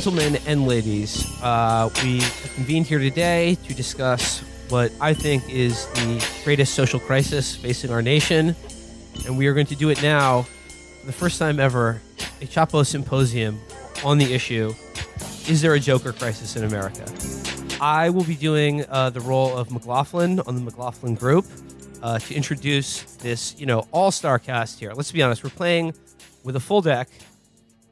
Gentlemen and ladies, uh, we convened here today to discuss what I think is the greatest social crisis facing our nation. And we are going to do it now for the first time ever a Chapo symposium on the issue Is there a Joker crisis in America? I will be doing uh, the role of McLaughlin on the McLaughlin group uh, to introduce this, you know, all star cast here. Let's be honest, we're playing with a full deck.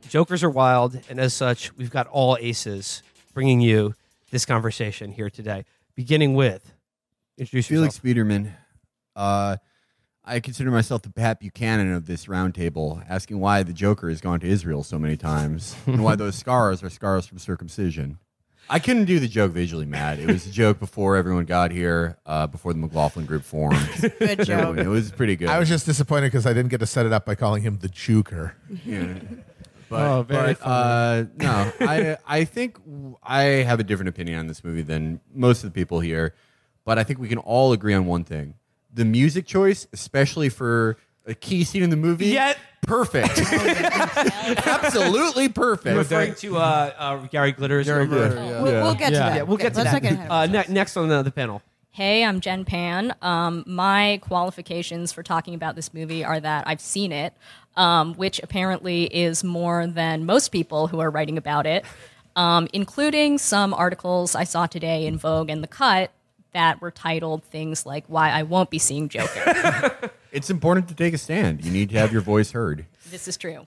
Jokers are wild, and as such, we've got all aces bringing you this conversation here today. Beginning with introduce Felix yourself. Biederman. Uh, I consider myself the Pat Buchanan of this roundtable, asking why the Joker has gone to Israel so many times and why those scars are scars from circumcision. I couldn't do the joke visually, Matt. It was a joke before everyone got here, uh, before the McLaughlin group formed. Good joke. It was pretty good. I was just disappointed because I didn't get to set it up by calling him the Juker. Yeah. But, Oh, very but, uh, no, I I think I have a different opinion on this movie than most of the people here. But I think we can all agree on one thing: the music choice, especially for a key scene in the movie, Yet- perfect, absolutely perfect. referring to uh, uh, Gary Glitter's number. We'll, we'll get to Yeah. that. Yeah, we'll get to Let's that. not get ahead of uh, ne- next on the, the panel. Hey, I'm Jen Pan. Um, my qualifications for talking about this movie are that I've seen it, um, which apparently is more than most people who are writing about it, um, including some articles I saw today in Vogue and The Cut that were titled things like "Why I Won't Be Seeing Joker." It's important to take a stand. You need to have your voice heard. this is true.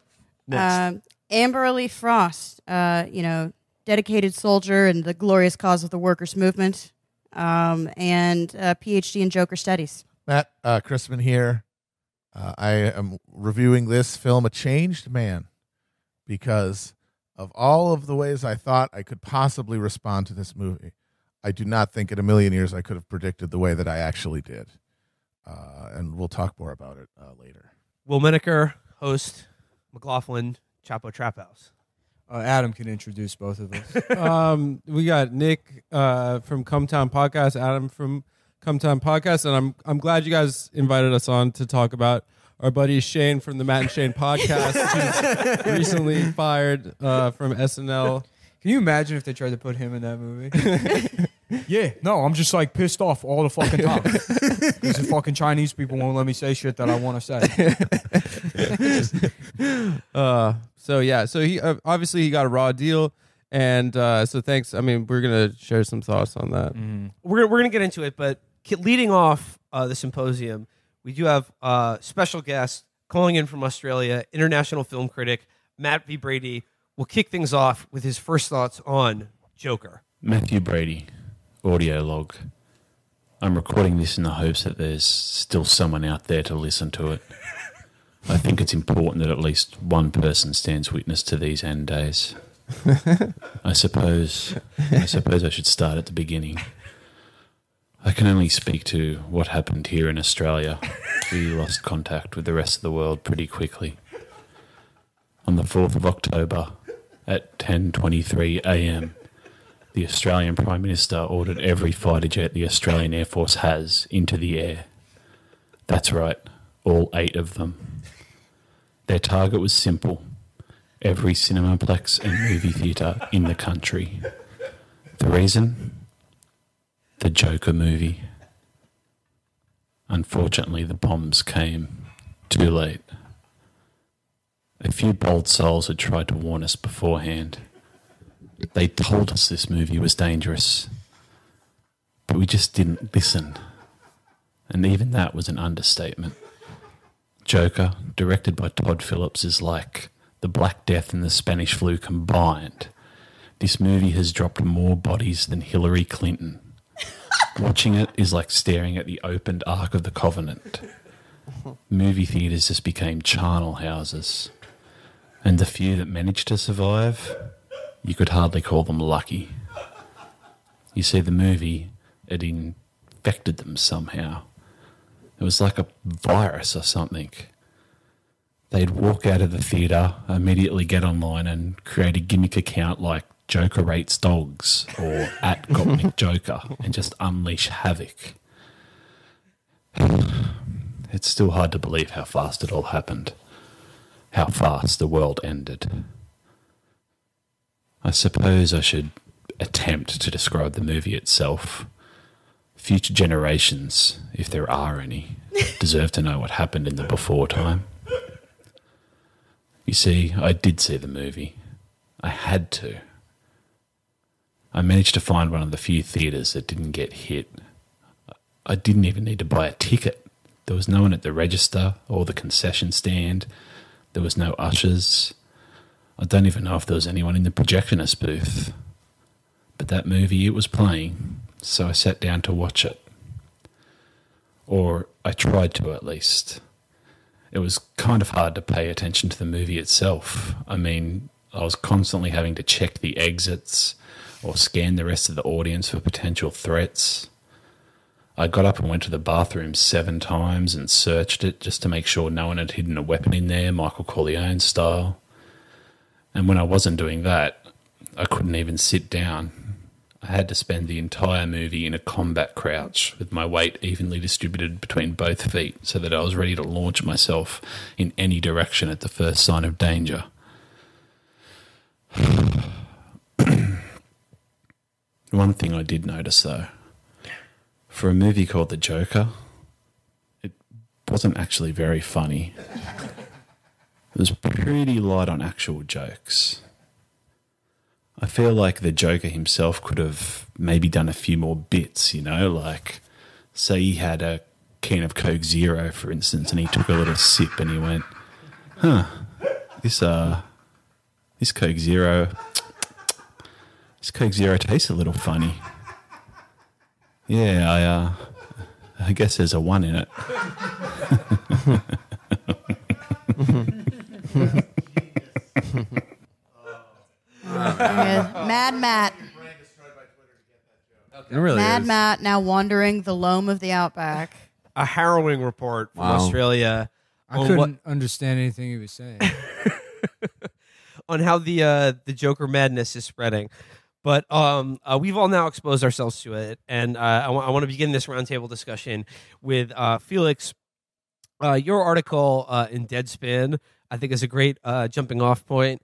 Um, Amber Lee Frost, uh, you know, dedicated soldier and the glorious cause of the workers' movement, um, and uh, PhD in Joker studies. Matt uh, Christman here. Uh, I am reviewing this film, A Changed Man, because of all of the ways I thought I could possibly respond to this movie. I do not think in a million years I could have predicted the way that I actually did. Uh, and we'll talk more about it uh, later. Will Menaker, host, McLaughlin, Chapo Trap House. Uh, Adam can introduce both of us. um, we got Nick uh, from Cum Town Podcast, Adam from Cum Town Podcast, and I'm I'm glad you guys invited us on to talk about our buddy Shane from the Matt and Shane Podcast, who's recently fired uh, from SNL. Can you imagine if they tried to put him in that movie? yeah, no, I'm just like pissed off all the fucking time because the fucking Chinese people won't let me say shit that I want to say. Uh, so yeah, so he uh, obviously he got a raw deal, and uh, so thanks. I mean, we're gonna share some thoughts on that. We're, we're going to get into it, but ki- leading off uh, the symposium, we do have uh, special guest calling in from Australia, international film critic Matt V. Brady. will kick things off with his first thoughts on Joker. Matthew Brady, audio log. I'm recording this in the hopes that there's still someone out there to listen to it. I think it's important that at least one person stands witness to these end days. I suppose I suppose I should start at the beginning. I can only speak to what happened here in Australia. We lost contact with the rest of the world pretty quickly. On the 4th of October at 10:23 a.m. The Australian Prime Minister ordered every fighter jet the Australian Air Force has into the air. That's right, all eight of them. Their target was simple every cinemaplex and movie theatre in the country. The reason? The Joker movie. Unfortunately, the bombs came too late. A few bold souls had tried to warn us beforehand. They told us this movie was dangerous, but we just didn't listen. And even that was an understatement. Joker, directed by Todd Phillips, is like the Black Death and the Spanish flu combined. This movie has dropped more bodies than Hillary Clinton. Watching it is like staring at the opened Ark of the Covenant. Movie theatres just became charnel houses. And the few that managed to survive, you could hardly call them lucky. You see, the movie, it infected them somehow. It was like a virus or something. They'd walk out of the theatre, immediately get online and create a gimmick account like Joker Rates Dogs or at Gopnik Joker and just unleash havoc. It's still hard to believe how fast it all happened, how fast the world ended. I suppose I should attempt to describe the movie itself. Future generations, if there are any, deserve to know what happened in the before time. You see, I did see the movie. I had to. I managed to find one of the few theatres that didn't get hit. I didn't even need to buy a ticket. There was no one at the register or the concession stand. There was no ushers. I don't even know if there was anyone in the projectionist booth. But that movie, it was playing, so I sat down to watch it. Or I tried to at least. It was kind of hard to pay attention to the movie itself. I mean, I was constantly having to check the exits or scan the rest of the audience for potential threats. I got up and went to the bathroom seven times and searched it just to make sure no one had hidden a weapon in there, Michael Corleone style. And when I wasn't doing that, I couldn't even sit down. I had to spend the entire movie in a combat crouch with my weight evenly distributed between both feet so that I was ready to launch myself in any direction at the first sign of danger. One thing I did notice though for a movie called The Joker, it wasn't actually very funny. It was pretty light on actual jokes. I feel like the Joker himself could have maybe done a few more bits, you know, like say he had a can of Coke Zero, for instance, and he took a little sip and he went, "Huh, this uh, this Coke Zero, this Coke Zero tastes a little funny." Yeah, I uh, I guess there's a one in it. Mad Matt. It really Mad is. Matt now wandering the loam of the outback. A harrowing report from Wow. Australia I on couldn't what understand anything he was saying. on how the uh, the Joker madness is spreading. But um, uh, we've all now exposed ourselves to it, and uh, I want to begin this roundtable discussion with uh, Felix. Uh, your article uh, in Deadspin, I think, is a great uh, jumping off point.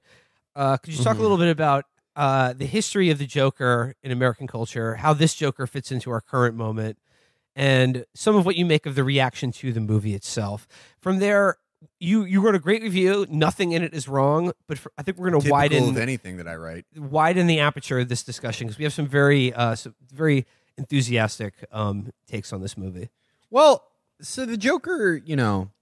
Uh, could you talk a little bit about uh, the history of the Joker in American culture, how this Joker fits into our current moment, and some of what you make of the reaction to the movie itself? From there, you you wrote a great review. Nothing in it is wrong, but for, I think we're going to widen of anything that I write. widen the aperture of this discussion because we have some very uh, some very enthusiastic um, takes on this movie. Well, so the Joker, you know, the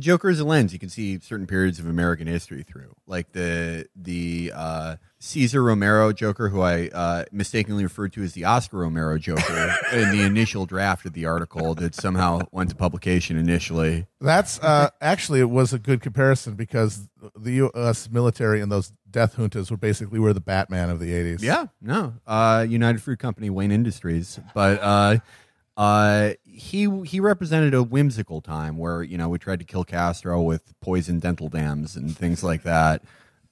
Joker is a lens you can see certain periods of American history through, like the the uh, Cesar Romero Joker, who I uh, mistakenly referred to as the Oscar Romero Joker in the initial draft of the article that somehow went to publication initially. That's uh, actually it was a good comparison because the U.S. military and those death juntas were basically were the Batman of the '80s. Yeah, no, uh, United Fruit Company, Wayne Industries, but uh, uh, he he represented a whimsical time where you know we tried to kill Castro with poison dental dams and things like that.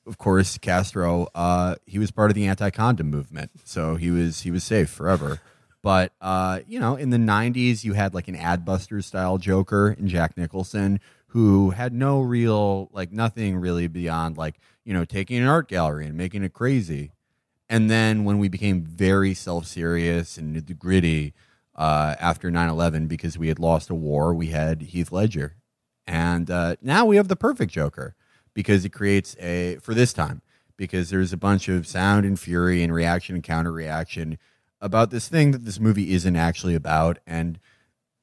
Of course, Castro uh, he was part of the anti-condom movement, so he was he was safe forever. But uh, you know, in the '90s, you had like an Adbuster style Joker in Jack Nicholson, who had no real like nothing really beyond like you know taking an art gallery and making it crazy. And then when we became very self serious and gritty uh, after 9 11, because we had lost a war, we had Heath Ledger. And uh, now we have the perfect Joker because it creates a, for this time, because there's a bunch of sound and fury and reaction and counter reaction about this thing that this movie isn't actually about. And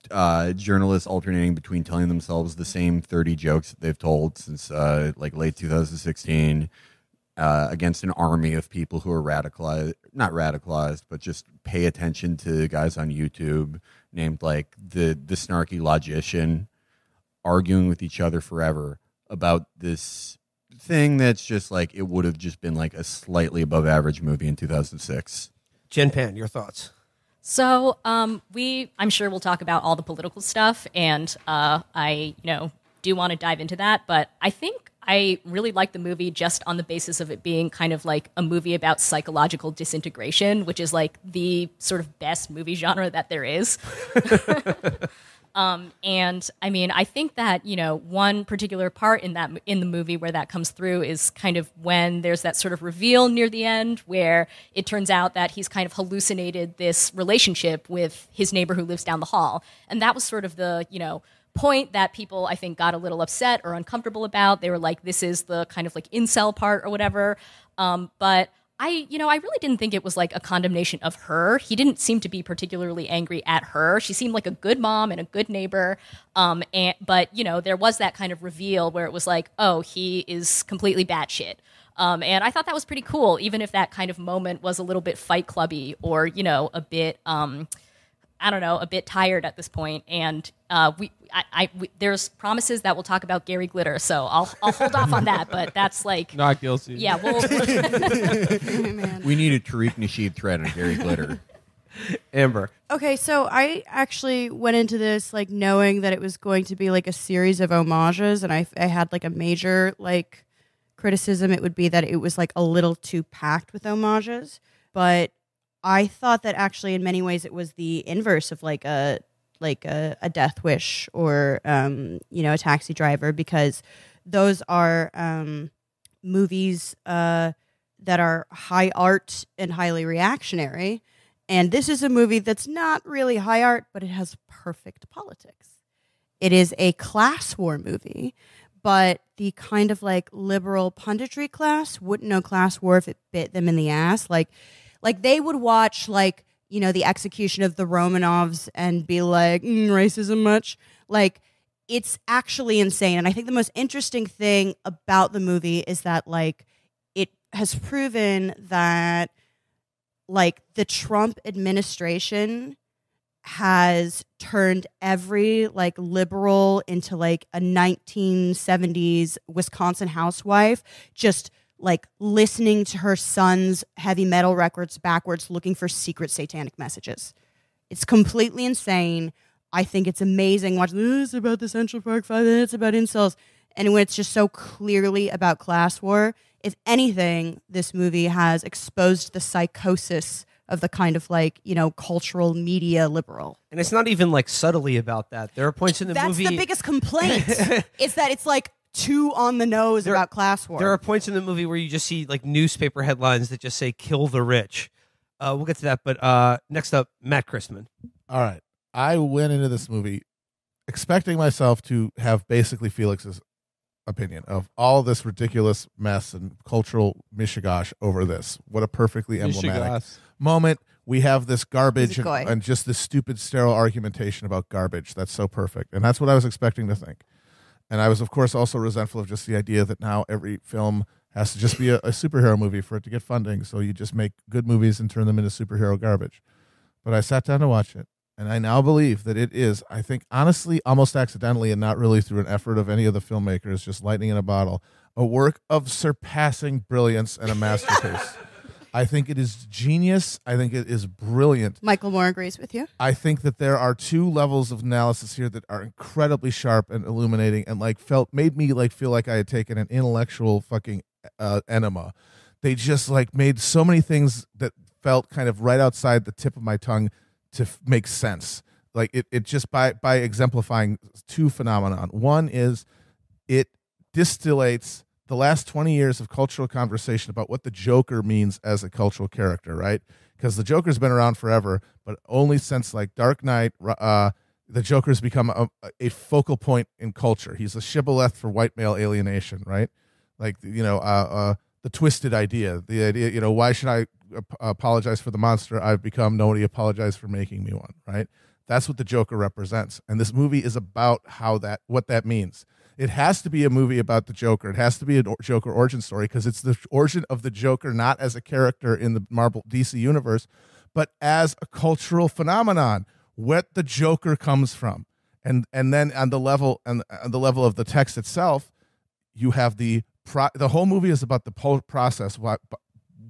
uh, journalists alternating between telling themselves the same 30 jokes that they've told since uh, like late 2016 uh, against an army of people who are radicalized, not radicalized, but just pay attention to guys on YouTube named like the the snarky logician arguing with each other forever about this thing that's just like it would have just been like a slightly above average movie in 2006. Jen Pan, your thoughts? So um, we, I'm sure we'll talk about all the political stuff, and uh, I, you know, do want to dive into that. But I think I really like the movie just on the basis of it being kind of like a movie about psychological disintegration, which is like the sort of best movie genre that there is. Um, and I mean, I think that you know one particular part in that in the movie where that comes through is kind of when there's that sort of reveal near the end where it turns out that he's kind of hallucinated this relationship with his neighbor who lives down the hall, and that was sort of the you know point that people I think got a little upset or uncomfortable about. They were like, "This is the kind of like incel part or whatever," um, but. I, you know, I really didn't think it was like a condemnation of her. He didn't seem to be particularly angry at her. She seemed like a good mom and a good neighbor. Um, and but you know, there was that kind of reveal where it was like, oh, he is completely batshit. Um, and I thought that was pretty cool, even if that kind of moment was a little bit Fight Clubby or you know, a bit. Um, I don't know, a bit tired at this point, and uh, we, I, I we, there's promises that we'll talk about Gary Glitter, so I'll, I'll hold off on that. But that's like, Not guilty. yeah, we'll, We need a Tariq Nasheed thread on Gary Glitter. Amber. Okay, so I actually went into this like knowing that it was going to be like a series of homages, and I, I had like a major like criticism. It would be that it was like a little too packed with homages, but I thought that actually in many ways it was the inverse of like a like a, a Death Wish or um, you know a Taxi Driver because those are um, movies uh, that are high art and highly reactionary. And this is a movie that's not really high art, but it has perfect politics. It is a class war movie, but the kind of like liberal punditry class wouldn't know class war if it bit them in the ass. Like, like they would watch like you know the execution of the Romanovs and be like mm, racism much. Like it's actually insane. And I think the most interesting thing about the movie is that like it has proven that like the Trump administration has turned every like liberal into like a 1970s Wisconsin housewife just like listening to her son's heavy metal records backwards looking for secret satanic messages. It's completely insane. I think it's amazing watching this about the Central Park Five. It's about incels, and when it's just so clearly about class war. If anything, this movie has exposed the psychosis of the kind of like you know cultural media liberal. And it's not even like subtly about that. There are points in the That's movie. That's the biggest complaint. is that it's like too on the nose There- about class war. There are points in the movie where you just see like newspaper headlines that just say "kill the rich." Uh, we'll get to that, but uh, next up, Matt Christman. All right. I went into this movie expecting myself to have basically Felix's opinion of all this ridiculous mess and cultural mishigash over this. What a perfectly emblematic Michigas. moment. We have this garbage and, and just this stupid, sterile argumentation about garbage. That's so perfect. And that's what I was expecting to think. And I was, of course, also resentful of just the idea that now every film has to just be a, a superhero movie for it to get funding. So you just make good movies and turn them into superhero garbage. But I sat down to watch it. And I now believe that it is, I think, honestly, almost accidentally and not really through an effort of any of the filmmakers, just lightning in a bottle, a work of surpassing brilliance and a masterpiece. I think it is genius. I think it is brilliant. Michael Moore agrees with you. I think that there are two levels of analysis here that are incredibly sharp and illuminating and like felt made me like feel like I had taken an intellectual fucking uh, enema. They just like made so many things that felt kind of right outside the tip of my tongue to f- make sense. Like it, it just by by exemplifying two phenomenon. One is it distillates the last 20 years of cultural conversation about what the Joker means as a cultural character, right? Because the Joker's been around forever, but only since like Dark Knight, uh, the Joker's become a, a focal point in culture. He's a shibboleth for white male alienation, right? Like you know, uh, uh, the twisted idea, the idea, you know, why should I ap- apologize for the monster I've become? Nobody apologized for making me one, right? That's what the Joker represents, and this movie is about how that what that means. It has to be a movie about the Joker. It has to be a Joker origin story because it's the origin of the Joker not as a character in the Marvel DC universe, but as a cultural phenomenon. What the Joker comes from, and and then on the level and on the level of the text itself, you have the pro- the whole movie is about the po- process wh-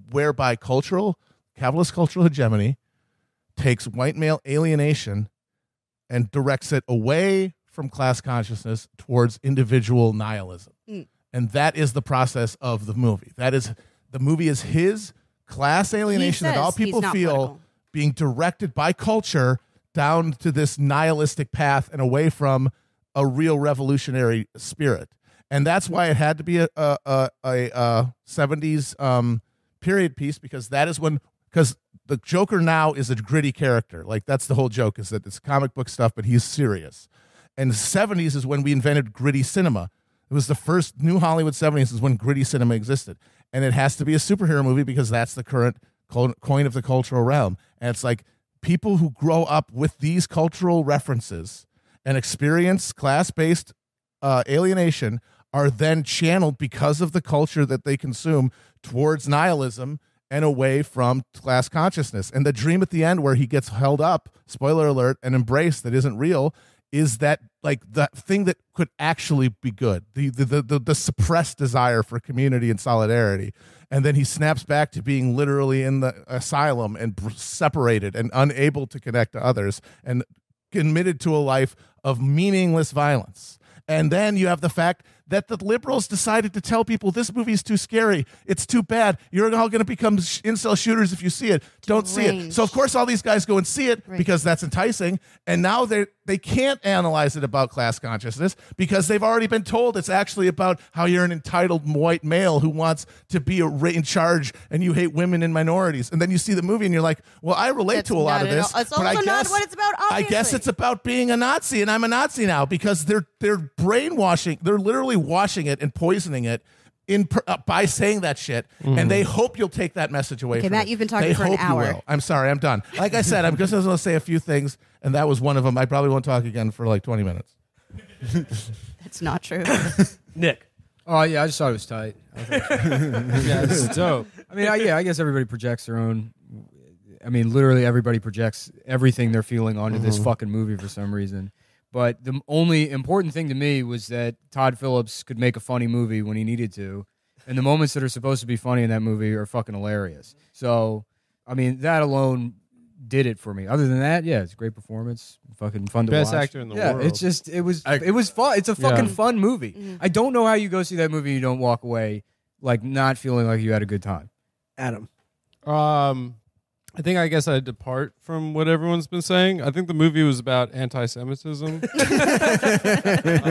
whereby cultural capitalist cultural hegemony takes white male alienation and directs it away from class consciousness towards individual nihilism. Mm. And that is the process of the movie. That is the movie is his class alienation that all people feel political. being directed by culture down to this nihilistic path and away from a real revolutionary spirit. And that's why it had to be a a a, a, a 70s um, period piece because that is when because the Joker now is a gritty character. Like that's the whole joke is that it's comic book stuff, but he's serious. And the 70s is when we invented gritty cinema. It was the first new Hollywood 70s is when gritty cinema existed. And it has to be a superhero movie because that's the current coin of the cultural realm. And it's like people who grow up with these cultural references and experience class based uh, alienation are then channeled because of the culture that they consume towards nihilism and away from class consciousness. And the dream at the end where he gets held up, spoiler alert, and embraced that isn't real is that like the thing that could actually be good the, the the the, suppressed desire for community and solidarity. And then he snaps back to being literally in the asylum and separated and unable to connect to others and committed to a life of meaningless violence. And then you have the fact that the liberals decided to tell people this movie is too scary. It's too bad. You're all going to become sh- incel shooters if you see it. Don't see it. So of course all these guys go and see it because that's enticing. And now they they can't analyze it about class consciousness because they've already been told it's actually about how you're an entitled white male who wants to be a, ra- in charge and you hate women and minorities. And then you see the movie and you're like, well, I relate That's to a lot of this. but I guess, what it's about, I guess it's about being a Nazi, and I'm a Nazi now because they're they're brainwashing. They're literally washing it and poisoning it in per, uh, by saying that shit, and they hope you'll take that message away. Okay, from Matt, you've been talking They for an hope you hour. will. I'm sorry, I'm done. Like I said, I'm just going to say a few things, and that was one of them. I probably won't talk again for like 20 minutes. That's not true. Nick. Oh yeah, I just thought it was tight. I, thought- yeah, this is dope. I mean, I, yeah, I guess everybody projects their own. I mean, literally everybody projects everything they're feeling onto this fucking movie for some reason. But the only important thing to me was that Todd Phillips could make a funny movie when he needed to, and the moments that are supposed to be funny in that movie are fucking hilarious. So, I mean, that alone did it for me. Other than that, yeah, it's a great performance, fucking fun to Best watch. actor in the yeah, world. it's just it was I- it was fun. It's a fucking Yeah. fun movie. Mm-hmm. I don't know how you go see that movie and you don't walk away like not feeling like you had a good time. Adam. Um, I think I guess I depart from what everyone's been saying. I think the movie was about anti-Semitism.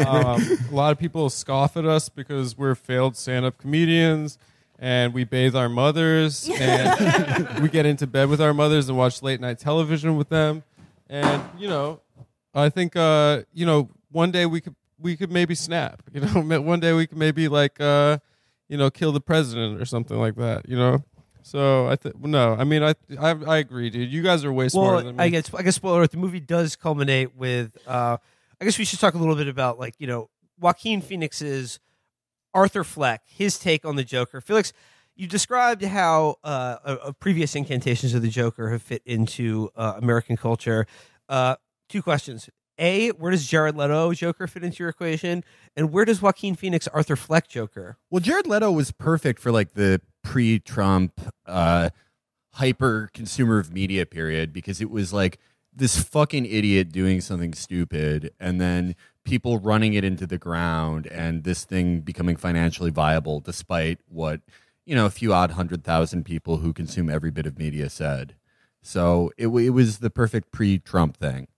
um, a lot of people scoff at us because we're failed stand-up comedians, and we bathe our mothers, and we get into bed with our mothers and watch late-night television with them. And you know, I think uh, you know one day we could we could maybe snap. You know, one day we could maybe like uh, you know kill the president or something like that. You know. So I think no, I mean I, I I agree, dude. You guys are way smarter Well, than me. I guess I guess spoiler alert, the movie does culminate with uh I guess we should talk a little bit about like, you know, Joaquin Phoenix's Arthur Fleck, his take on the Joker. Felix, you described how uh, uh, uh, previous incantations of the Joker have fit into uh, American culture. Uh, two questions. A, where does Jared Leto Joker fit into your equation? And where does Joaquin Phoenix Arthur Fleck Joker? Well, Jared Leto was perfect for like the pre-Trump uh, hyper consumer of media period because it was like this fucking idiot doing something stupid and then people running it into the ground and this thing becoming financially viable despite what you know a few odd hundred thousand people who consume every bit of media said. So it, it was the perfect pre-Trump thing.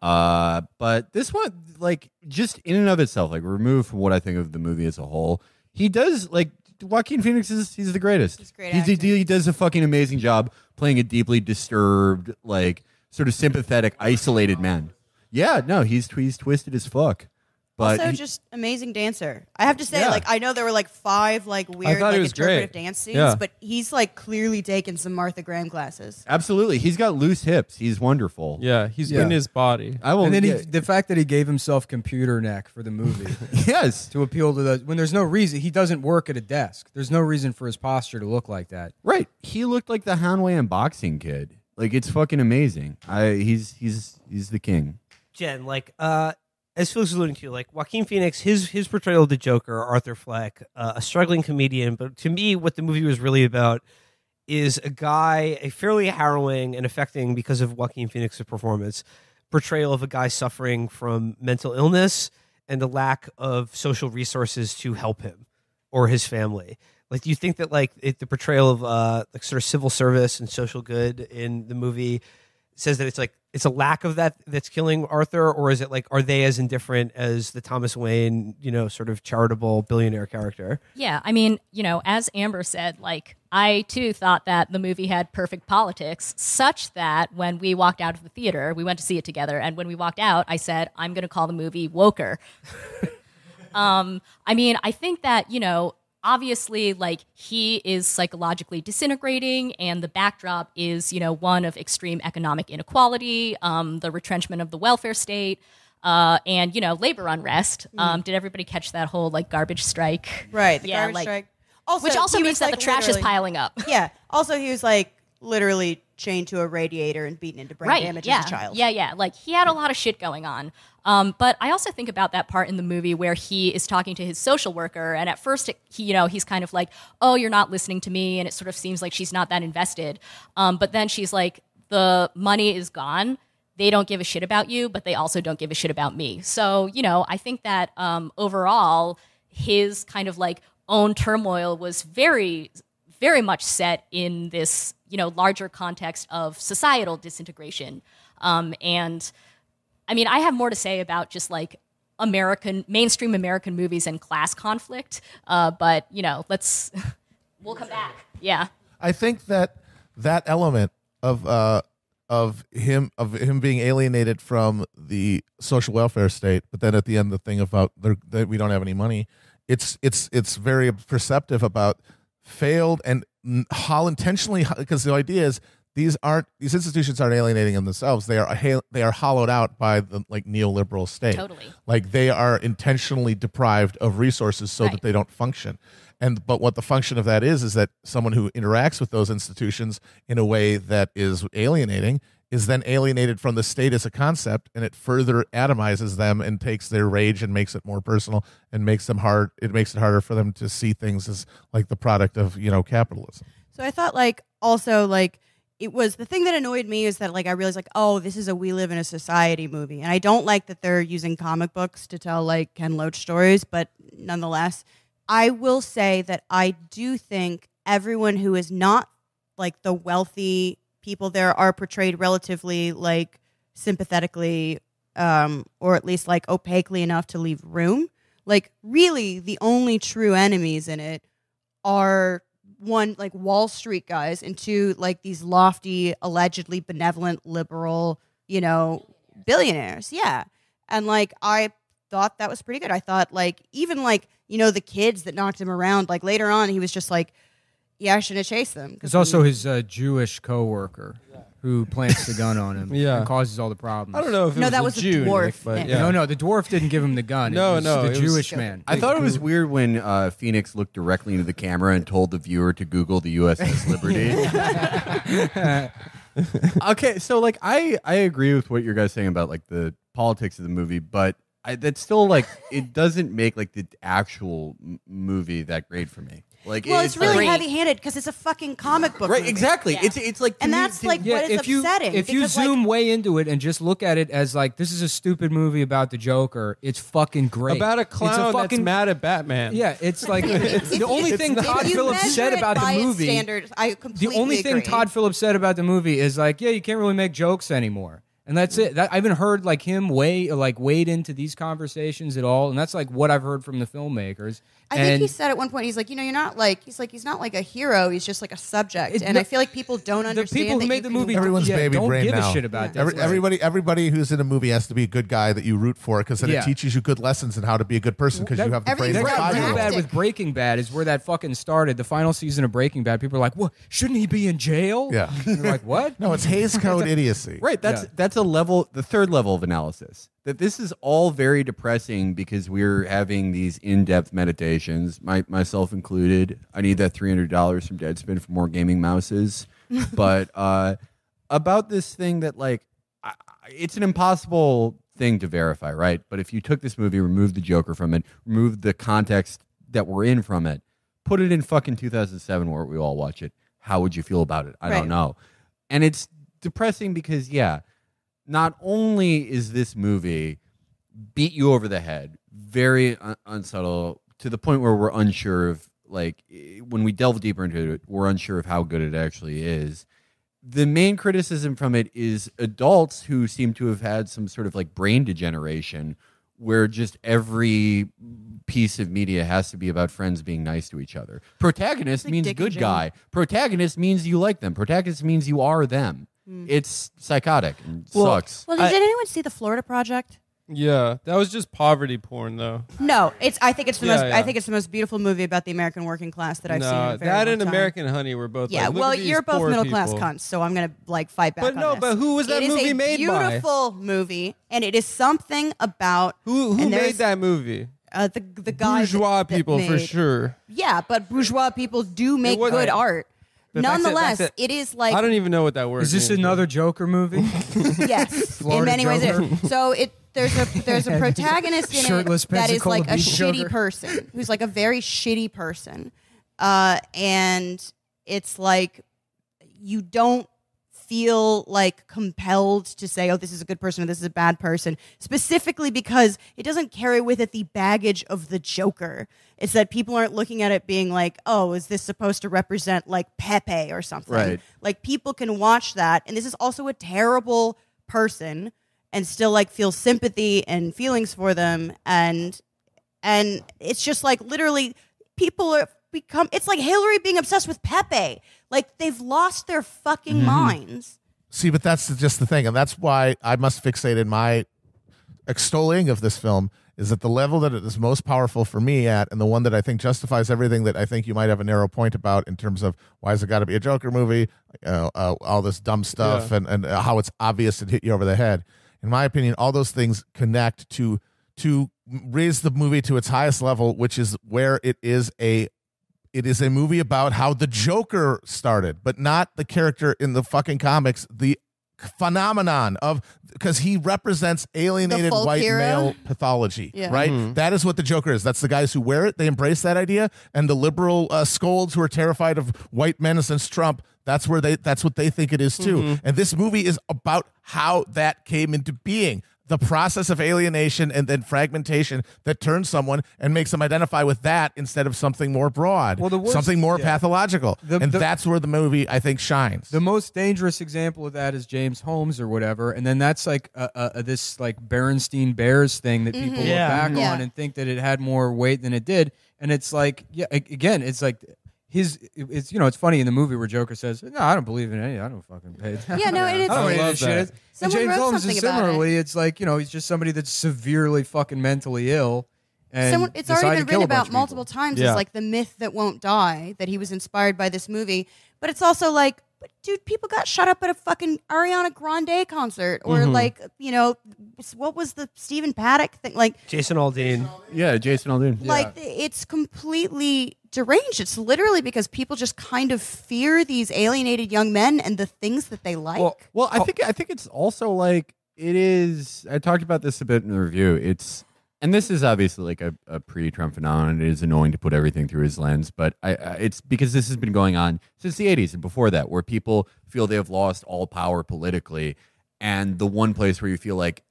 Uh, but this one, like, just in and of itself, like, removed from what I think of the movie as a whole, he does like Joaquin Phoenix is he's the greatest. He's great He's, he, he does a fucking amazing job playing a deeply disturbed, like, sort of sympathetic, isolated man. Yeah, no, he's he's twisted as fuck. But also, he- just amazing dancer. I have to say, Yeah. like, I know there were like five like weird like interpretive great. dance scenes, Yeah. but he's like clearly taken some Martha Graham classes. absolutely, he's got loose hips. He's wonderful. yeah, he's Yeah. in his body. I will. and then he, the fact that he gave himself computer neck for the movie yes, to appeal to the when there's no reason he doesn't work at a desk. There's no reason for his posture to look like that. Right. He looked like the Hanway unboxing kid. Like it's fucking amazing. I he's he's he's the king. Jen, like uh as Felix was alluding to, like Joaquin Phoenix, his his portrayal of the Joker, Arthur Fleck, uh, a struggling comedian, but to me, what the movie was really about is a guy, a fairly harrowing and affecting because of Joaquin Phoenix's performance, portrayal of a guy suffering from mental illness and the lack of social resources to help him or his family. Like, do you think that like it, the portrayal of uh, like sort of civil service and social good in the movie says that it's like it's a lack of that that's killing Arthur, or is it like are they as indifferent as the Thomas Wayne, you know, sort of charitable billionaire character? Yeah, I mean, you know, as Amber said, like I too thought that the movie had perfect politics, such that when we walked out of the theater, we went to see it together, and when we walked out, I said, "I'm going to call the movie Woker." um, I mean, I think that you know, obviously, like he is psychologically disintegrating, and the backdrop is you know one of extreme economic inequality, um, the retrenchment of the welfare state. Uh, and you know labor unrest. Um, did everybody catch that whole like garbage strike? Right. The Yeah, garbage like- strike. Also, Which also means that like, the trash is piling up. Yeah. Also, he was like literally chained to a radiator and beaten into brain damage yeah. as a child. Yeah, yeah. Like he had a lot of shit going on. Um, but I also think about that part in the movie where he is talking to his social worker, and at first, it, he, you know, he's kind of like, "Oh, you're not listening to me," and it sort of seems like she's not that invested. Um, but then she's like, "The money is gone." They don't give a shit about you, but they also don't give a shit about me. So, you know, I think that um, overall, his kind of like own turmoil was very very much set in this you know larger context of societal disintegration. Um, and i mean i have more to say about just like american mainstream american movies and class conflict uh, but you know let's we'll come back. Yeah. I think that that element of uh of him of him being alienated from the social welfare state, but then at the end the thing about that we don't have any money, it's it's it's very perceptive about failed and how intentionally because the idea is these aren't these institutions aren't alienating them themselves they are they are hollowed out by the like neoliberal state Totally. like they are intentionally deprived of resources so Right. that they don't function and but what the function of that is is that someone who interacts with those institutions in a way that is alienating is then alienated from the state as a concept and it further atomizes them and takes their rage and makes it more personal and makes them hard it makes it harder for them to see things as like the product of you know capitalism. So I thought like also like it was the thing that annoyed me is that like I realized like oh this is a we live in a society movie. And I don't like that they're using comic books to tell like Ken Loach stories but nonetheless I will say that I do think everyone who is not like the wealthy people there are portrayed relatively like sympathetically um or at least like opaquely enough to leave room like really the only true enemies in it are one like Wall Street guys and two like these lofty, allegedly benevolent liberal, you know, billionaires. Yeah. And like I thought that was pretty good. I thought like even like, you know, the kids that knocked him around, like later on he was just like, Yeah, I shouldn't have chased them. There's also his uh, Jewish coworker who plants the gun on him Yeah. and causes all the problems. I don't know if it No, was that a was a Jew, dwarf, Nick, but Nick. yeah. No, no, the dwarf didn't give him the gun. No, it was no, the it was- Jewish man. I thought it was weird when uh, Phoenix looked directly into the camera and told the viewer to Google the USS Liberty. okay, so like I I agree with what you're guys saying about like the politics of the movie, but I, that's still like it doesn't make like the actual m- movie that great for me. Like Well, it's really Agreed. heavy handed because it's a fucking comic book. right, movie. exactly. Yeah. It's it's like And me- that's to- like yeah, what is if you upsetting. if you because, like, zoom way into it and just look at it as like this is a stupid movie about the Joker, it's fucking great. About a It's clown fucking, that's mad at Batman. Yeah, it's like the only thing if Todd Phillips said about the movie. standards, I completely The completely only thing. Todd Phillips said about the movie is like, yeah, you can't really make jokes anymore. And that's it. That, I haven't heard like him weigh like wade into these conversations at all, and that's like what I've heard from the filmmakers. I and think he said at one point, he's like, you know, you're not like, he's like, he's not like a hero. He's just like a subject. It- and the- I feel like people don't the understand. people who that made the movie Everyone's yeah, baby don't brain give now. a shit about Every, that. everybody, everybody who's in a movie has to be a good guy that you root for because then Yeah. it teaches you good lessons in how to be a good person because you have the brain everything's of a Right. bad with Breaking Bad is where that fucking started. The final season of Breaking Bad, people are like, well, Shouldn't he be in jail?" Yeah. You're like, "What?" No, it's Hays Code idiocy. Right. That's Yeah. that's a level, the third level of analysis. That this is all very depressing because we're having these in-depth meditations, my, myself included. I need that three hundred dollars from Deadspin for more gaming mouses. but uh, about this thing that like, I, it's an impossible thing to verify, right? But if you took this movie, removed the Joker from it, removed the context that we're in from it, put it in fucking two thousand seven where we all watch it, how would you feel about it? I Right. don't know. And it's depressing because yeah, not only is this movie beat you over the head, very un- unsubtle to the point where we're unsure of like when we delve deeper into it, we're unsure of how good it actually is. the main criticism from it is adults who seem to have had some sort of like brain degeneration where just every piece of media has to be about friends being nice to each other. Protagonist Like means Dick good guy. Protagonist means you like them. Protagonist means you are them. It's psychotic and Well, sucks. Well, did anyone see the Florida Project? Yeah, that was just poverty porn, though. No, it's. I think it's the Yeah, most. yeah. I think it's the most beautiful movie about the American working class that I've seen. In a that and time. American Honey were both. Yeah, like, well, you're both poor middle class people. cunts, so I'm gonna like fight back. But on no, this. but who was that It is movie a made by? beautiful movie, and it is something about Who who and made that movie? Uh, the the guy Bourgeois that people for made- sure. Yeah, but bourgeois people do make was- good art. But back to- Nonetheless, back to- it is like I don't even know what that word Is this means. another Joker movie? yes, in Florida many ways. It Joker. is. So it there's a there's a protagonist in Shirtless it that is Pensacola like a Beach shitty Joker. person who's like a very shitty person, uh, and it's like you don't feel like compelled to say, oh, this is a good person or this is a bad person, specifically because it doesn't carry with it the baggage of the Joker. It's that people aren't looking at it being like, oh, is this supposed to represent like Pepe or something? Right. Like people can watch that. And this is also a terrible person and still like feel sympathy and feelings for them. And and it's just like literally people are become it's like Hillary being obsessed with Pepe. Like they've lost their fucking minds. See, but that's just the thing, and that's why I must fixate in my extolling of this film is that the level that it is most powerful for me at, and the one that I think justifies everything that I think you might have a narrow point about in terms of why has it got to be a Joker movie, uh, uh, all this dumb stuff, Yeah. and and uh, how it's obvious and hit you over the head. In my opinion, all those things connect to to raise the movie to its highest level, which is where it is a it is a movie about how the Joker started, but not the character in the fucking comics, the phenomenon of because he represents alienated white hero? male pathology, Yeah. right? That is what the Joker is. That's the guys who wear it. They embrace that idea, and the liberal uh, scolds who are terrified of white men since Trump. That's where they. That's what they think it is too. And this movie is about how that came into being. The process of alienation and then fragmentation that turns someone and makes them identify with that instead of something more broad, Well, the worst- something more yeah. pathological. The- and the- that's where the movie, I think, shines. The most dangerous example of that is James Holmes or whatever, and then that's like a, a, a- this like Berenstein Bears thing that people mm-hmm. Yeah. look back Yeah. on and think that it had more weight than it did, and it's like yeah, again, it's like his it's you know it's funny in the movie where Joker says no, I don't believe in any, I don't fucking pay. attention. Yeah, no, and I it's don't know what any of love this shit And James Holmes is something about it. similarly, it's like you know he's just somebody that's severely fucking mentally ill. And Someone, it's decided already to been written about multiple people. times Yeah. as like the myth that won't die, that he was inspired by this movie. But it's also like, but dude, people got shut up at a fucking Ariana Grande concert, or Mm-hmm. like, you know, what was the Stephen Paddock thing? Like, Jason Aldean. Yeah, Jason Aldean. like it's completely deranged. It's literally because people just kind of fear these alienated young men and the things that they like. Well, well, I think I think it's also like it is. I talked about this a bit in the review. It's and this is obviously like a, a pre-Trump phenomenon. It is annoying to put everything through his lens, but I, I it's because this has been going on since the '80s and before that, where people feel they have lost all power politically, and the one place where you feel like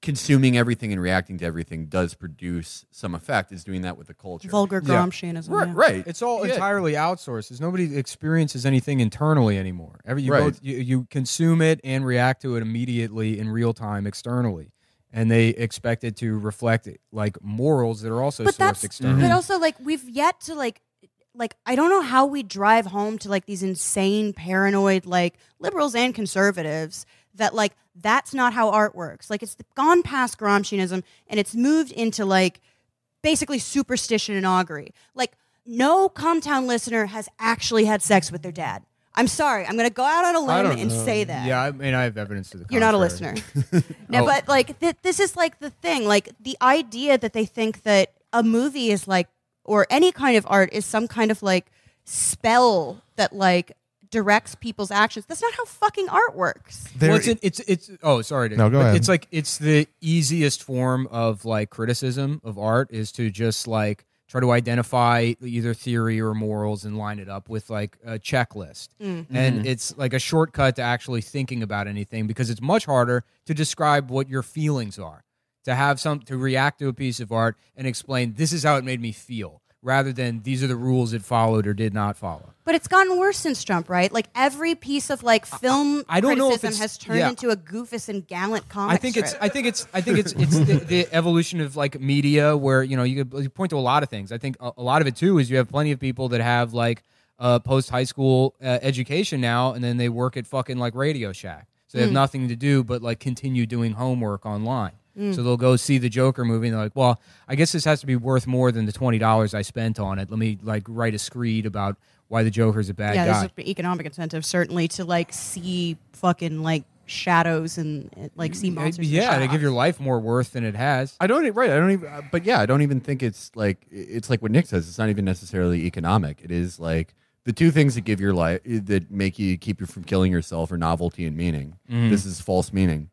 consuming everything and reacting to everything does produce some effect is doing that with the culture. Vulgar Yeah. Gramscianism. Right, yeah. right. It's all Yeah. entirely outsourced. There's nobody experiences anything internally anymore. Every you Right. both you, you consume it and react to it immediately in real time externally, and they expect it to reflect like morals that are also but sourced that's externally. but also like we've yet to like like I don't know how we drive home to like these insane paranoid like liberals and conservatives that like that's not how art works. Like it's gone past Gramscianism and it's moved into like basically superstition and augury. Like no Cum Town listener has actually had sex with their dad. I'm sorry. I'm going to go out on a limb and know. say that. yeah, I mean, I have evidence to the. You're not a contrary. listener. no, Oh. but like th- this is like the thing. Like the idea that they think that a movie is like, or any kind of art is some kind of like spell that like directs people's actions. That's not how fucking art works. There- well, it's, an- it's it's oh sorry to, No, go but ahead. It's like it's the easiest form of like criticism of art is to just like try to identify either theory or morals and line it up with like a checklist. Mm. And it's like a shortcut to actually thinking about anything because it's much harder to describe what your feelings are. To have some to react to a piece of art and explain this is how it made me feel. Rather than these are the rules it followed or did not follow. But it's gotten worse since Trump, right? Like every piece of like film I don't know if criticism it's- has turned yeah. into a goofus and gallant comic I think it's. I think it's I think it's it's the, the evolution of like media where you know you, could, point to a lot of things. I think a, a lot of it too is you have plenty of people that have like uh, post high school uh, education now, and then they work at fucking like Radio Shack, so they have nothing to do but like continue doing homework online. So they'll go see the Joker movie and they're like, well, I guess this has to be worth more than the twenty dollars I spent on it. Let me like write a screed about why the Joker's a bad yeah, guy. there's economic incentive certainly to like see fucking like shadows and like see monsters. in yeah, to give your life more worth than it has. I don't right. I don't even. uh, But yeah, I don't even think it's like it's like what Nick says. It's not even necessarily economic. It is like the two things that give your life that make you keep you from killing yourself are novelty and meaning. This is false meaning.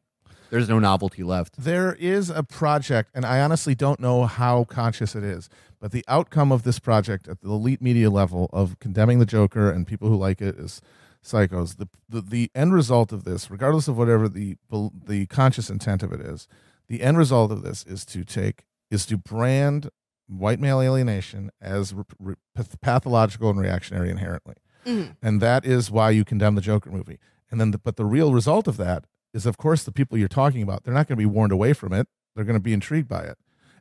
There's no novelty left. There is a project, and I honestly don't know how conscious it is, but the outcome of this project at the elite media level of condemning the Joker and people who like it is psychos. The, the the end result of this, regardless of whatever the the conscious intent of it is, the end result of this is to take is to brand white male alienation as re- re- pathological and reactionary inherently, mm-hmm. and that is why you condemn the Joker movie. And then, the, but the real result of that is, of course, the people you're talking about. They're not going to be warned away from it. They're going to be intrigued by it,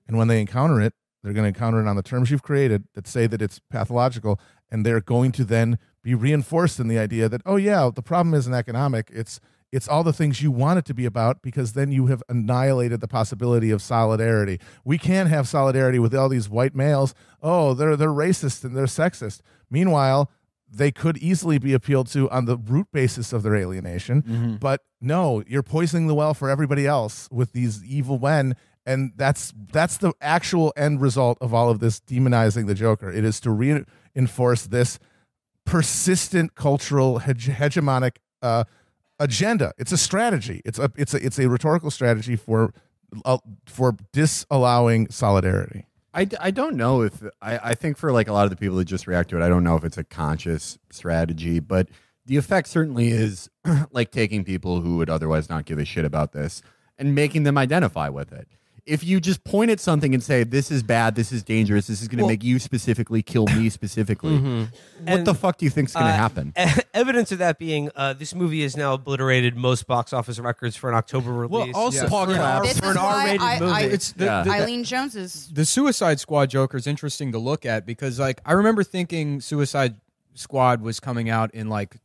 and when they encounter it, they're going to encounter it on the terms you've created that say that it's pathological, and they're going to then be reinforced in the idea that, oh yeah, the problem isn't economic. It's it's all the things you want it to be about because then you have annihilated the possibility of solidarity. We can't have solidarity with all these white males. Oh, they're they're racist and they're sexist. Meanwhile, they could easily be appealed to on the root basis of their alienation. But no, you're poisoning the well for everybody else with these evil men. And that's that's the actual end result of all of this demonizing the Joker. It is to reinforce this persistent cultural hege- hegemonic uh, agenda. It's a strategy. It's a it's a it's a rhetorical strategy for uh, for disallowing solidarity. I, I don't know if I, I think for like a lot of the people that just react to it, I don't know if it's a conscious strategy, but the effect certainly is like taking people who would otherwise not give a shit about this and making them identify with it. If you just point at something and say, this is bad, this is dangerous, this is going to Well- make you specifically kill me specifically, what And, the fuck do you think's going to uh, happen? Evidence of that being, uh, this movie has now obliterated most box office records for an October release. also- for, an R- This for an is why R-rated I- movie. I- It's the, Yeah. the- the- Eileen Jones is the Suicide Squad Joker is interesting to look at because like I remember thinking Suicide Squad was coming out in like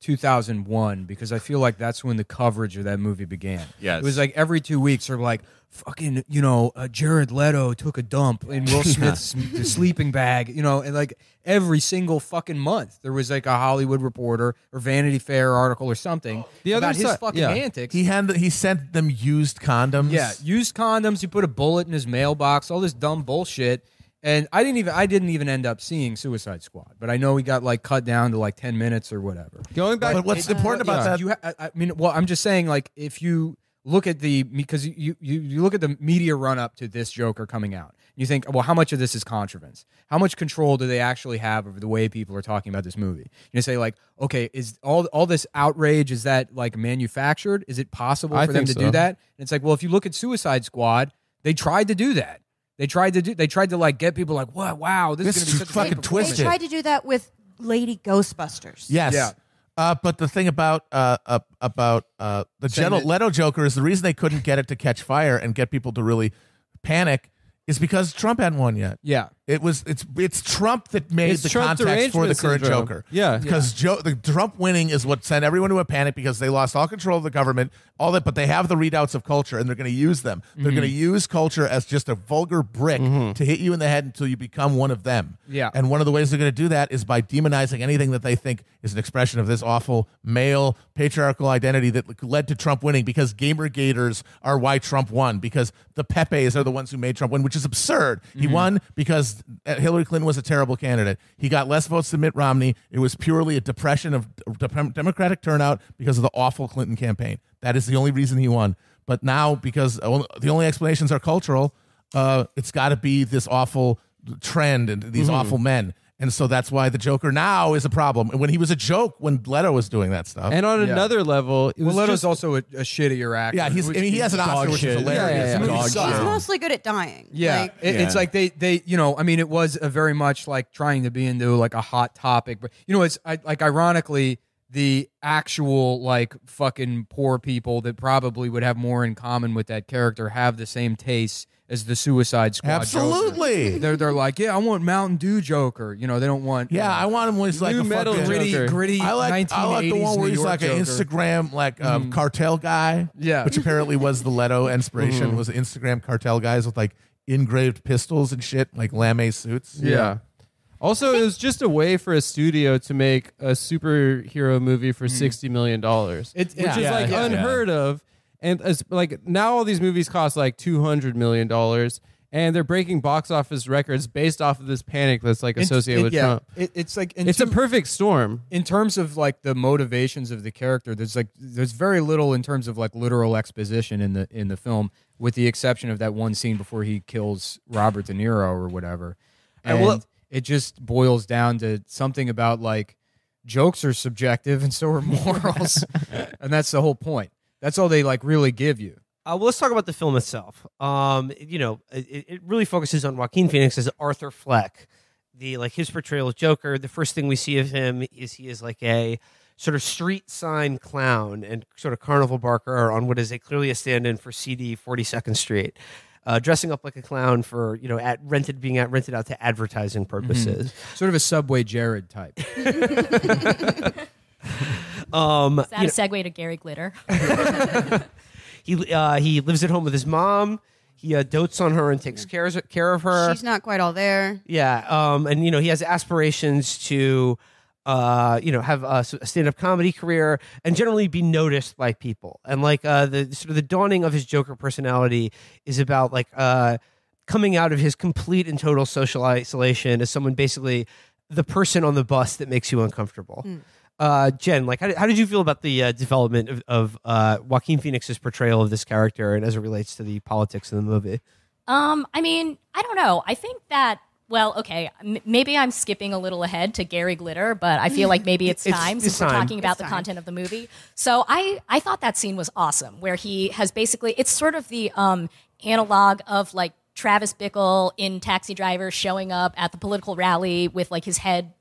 2001 because I feel like that's when the coverage of that movie began. Yes. It was like every 2 weeks or like fucking, you know, uh, Jared Leto took a dump in Will Smith's sleeping bag, you know, and like every single fucking month there was like a Hollywood Reporter or Vanity Fair article or something The other about his side- fucking yeah. antics. He had he sent them used condoms. Yeah, used condoms. he put a bullet in his mailbox. All this dumb bullshit. And I didn't even I didn't even end up seeing Suicide Squad, but I know we got like cut down to like ten minutes or whatever. Going back, But what's important about Yeah, that? You ha- I I mean, well, I'm just saying, like, if you look at the because you you you look at the media run up to this Joker coming out, you think, well, how much of this is contrivance? How much control do they actually have over the way people are talking about this movie? You say, like, okay, is all all this outrage is that like manufactured? Is it possible I for them think to do that? And it's like, well, if you look at Suicide Squad, they tried to do that. They tried to do. They tried to like get people like, what? Wow, this, This is is going to be such a fucking great performance." they twisted. tried to do that with Lady Ghostbusters. Yes. Yeah. Uh, but the thing about uh, uh, about uh, the Saying Jared that- Leto Joker is the reason they couldn't get it to catch fire and get people to really panic is because Trump hadn't won yet. Yeah. It was it's it's Trump that made It's the Trump context for the current syndrome. Joker. Yeah. because Joe the Trump winning is what sent everyone to a panic because they lost all control of the government, all that. But they have the readouts of culture and they're going to use them. They're Mm-hmm. going to use culture as just a vulgar brick to hit you in the head until you become one of them. Yeah. and one of the ways they're going to do that is by demonizing anything that they think is an expression of this awful male patriarchal identity that led to Trump winning. Because gamer gators are why Trump won. Because the Pepes are the ones who made Trump win, which is absurd. He won because uh, Hillary Clinton was a terrible candidate. He got less votes than Mitt Romney. It was purely a depression of Democratic turnout because of the awful Clinton campaign. That is the only reason he won. But now, because the only explanations are cultural, uh, it's got to be this awful trend and these awful men. And so that's why the Joker now is a problem. And when he was a joke when Leto was doing that stuff. And on Yeah. another level, it Well, was Leto's just, also a, a shittier actor. yeah, he's, I mean, he has an Oscar, which shit. is hilarious. Yeah, yeah, yeah. movie Dog. He's mostly good at dying. Yeah, Like, it- it's like they they you know I mean it was a very much like trying to be into like a hot topic, but you know it's I, like ironically the actual like fucking poor people that probably would have more in common with that character have the same tastes as the Suicide Squad. Joker. Absolutely. They're they're like yeah I want Mountain Dew Joker. You know they don't want Yeah, I want him when he's like New a metal gritty Joker. gritty. I like I like the one where New he's York like an Instagram like um, mm-hmm. cartel guy. Yeah. which apparently was the Leto inspiration. Mm-hmm. Was Instagram cartel guys with like engraved pistols and shit, like lame suits. yeah. Also, it was just a way for a studio to make a superhero movie for mm-hmm. sixty million dollars, It- which yeah. is Yeah, like yeah. unheard of. And as, like now, all these movies cost like two hundred million dollars, and they're breaking box office records based off of this panic that's like associated it- with yeah, Trump. It, it's like in It's a perfect storm. in terms of like the motivations of the character there's like there's very little in terms of like literal exposition in the in the film with the exception of that one scene before he kills Robert De Niro or whatever and And well- it just boils down to something about like jokes are subjective and so are morals and that's the whole point that's all they like really give you Uh, well, let's talk about the film itself. Um, you know, it, it really focuses on Joaquin Phoenix as Arthur Fleck, the like his portrayal of Joker. The first thing we see of him is he is like a sort of street sign clown and sort of carnival barker on what is a clearly a stand-in for seedy Forty Second Street. Uh, dressing up like a clown for you know at rented being at rented out to advertising purposes. sort of a subway Jared type Um, Is that a segue to Gary Glitter? he uh, he lives at home with his mom. He uh, dotes on her and takes care care of her. she's not quite all there. Yeah, um, and you know he has aspirations to, uh, you know, have a, a stand-up comedy career and generally be noticed by people. And like uh, the sort of the dawning of his Joker personality is about like uh, coming out of his complete and total social isolation as someone basically the person on the bus that makes you uncomfortable. Uh, Jen, like, how did, how did you feel about the uh, development of, of uh, Joaquin Phoenix's portrayal of this character and as it relates to the politics in the movie? Um, I mean, I don't know. I think that. Well, okay, m- maybe I'm skipping a little ahead to Gary Glitter, but I feel like maybe it's time it's since we're time. talking about It's the time. content of the movie. So I, I thought that scene was awesome, where he has basically it's sort of the um, analog of like Travis Bickle in Taxi Driver showing up at the political rally with like his head.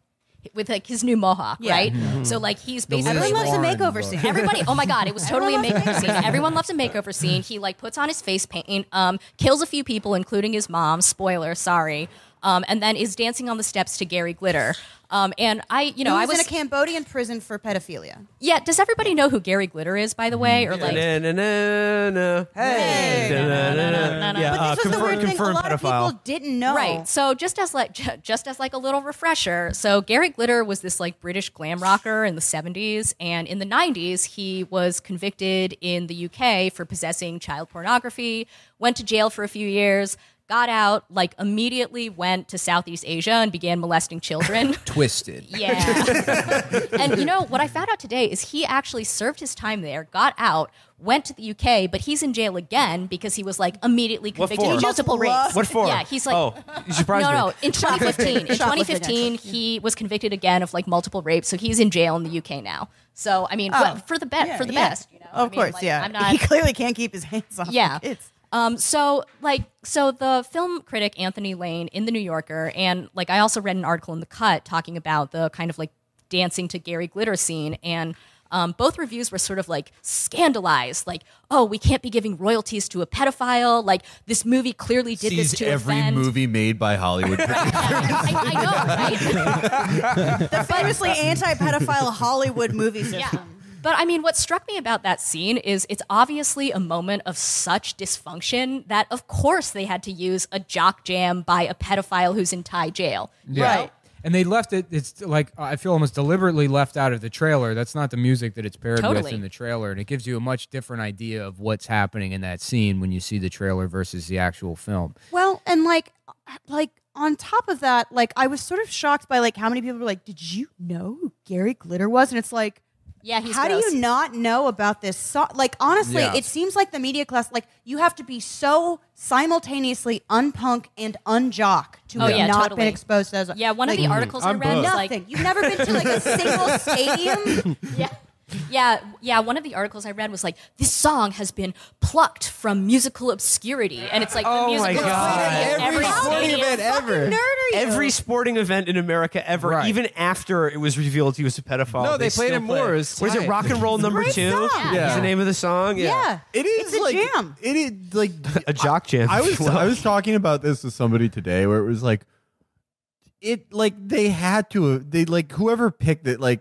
With like his new mohawk, Yeah. right? So like he's basically Everyone loves a makeover scene. Everybody, oh my god, it was totally a makeover scene. Everyone loves a makeover scene. He like puts on his face paint, um, kills a few people, including his mom. Spoiler, sorry. Um, and then is dancing on the steps to Gary Glitter. Um, and I, you know, Who I was was in a Cambodian prison for pedophilia. yeah. Does everybody know who Gary Glitter is, by the way, or like? Na-na-na-na. Hey. Yeah, But uh, this was the confirm- weird thing. A confirmed lot of people didn't know. Right. So just as like just as like a little refresher, so Gary Glitter was this like British glam rocker in the 70s and in the 90s he was convicted in the UK for possessing child pornography, went to jail for a few years, got out, like immediately went to Southeast Asia and began molesting children. twisted Yeah. and you know what I found out today is he actually served his time there, got out, went to the UK, but he's in jail again because he was like immediately convicted of multiple rapes. What for? Yeah, he's like oh, you surprised no, me. no. In 2015, in 2015, he was convicted again of like multiple rapes, so he's in jail in the UK now. So I mean, Oh. what- for the best, Yeah, for the yeah. best, you know. Of I mean, course, like, yeah. I'm not. he clearly can't keep his hands off. Yeah. the kids. Um, so like so the film critic Anthony Lane in the New Yorker and like I also read an article in the cut talking about the kind of like dancing to Gary Glitter scene and um, both reviews were sort of like scandalized, like, oh, we can't be giving royalties to a pedophile. Like, this movie clearly did this to every offend. movie made by Hollywood. I, I know, right? The famously anti-pedophile Hollywood movie system. Yeah. But I mean, what struck me about that scene is it's obviously a moment of such dysfunction that, of course, they had to use a jock jam by a pedophile who's in Thai jail. you Yeah. know? And they left it. It's like I feel almost deliberately left out of the trailer. That's not the music that it's paired with in the trailer, and it gives you a much different idea of what's happening in that scene when you see the trailer versus the actual film. Well, and like, like on top of that, like I was sort of shocked by like how many people were like, "Did you know who Gary Glitter was?" And it's like, Yeah, he's How gross. do you not know about this song? Like, honestly, Yeah. it seems like the media class, like, you have to be so simultaneously unpunk and unjock to Oh, have yeah, not totally. been exposed as. Yeah, one like, of the articles I I'm read both. was Nothing. like You've never been to like a single stadium. yeah. Yeah, yeah. One of the articles I read was like, "This song has been plucked from musical obscurity," and it's like Oh the my musical God. obscurity of Every every sporting event ever. Nerd are you? Every sporting event in America ever, Right. even after it was revealed he was a pedophile. No, they played it more. play was it? Rock and roll number Great two. song. Is Yeah. the name of the song. yeah. It is It's a like jam. it is like a jock jam. I if was. I was talking about this with somebody today where it was like it like they had to they like whoever picked it like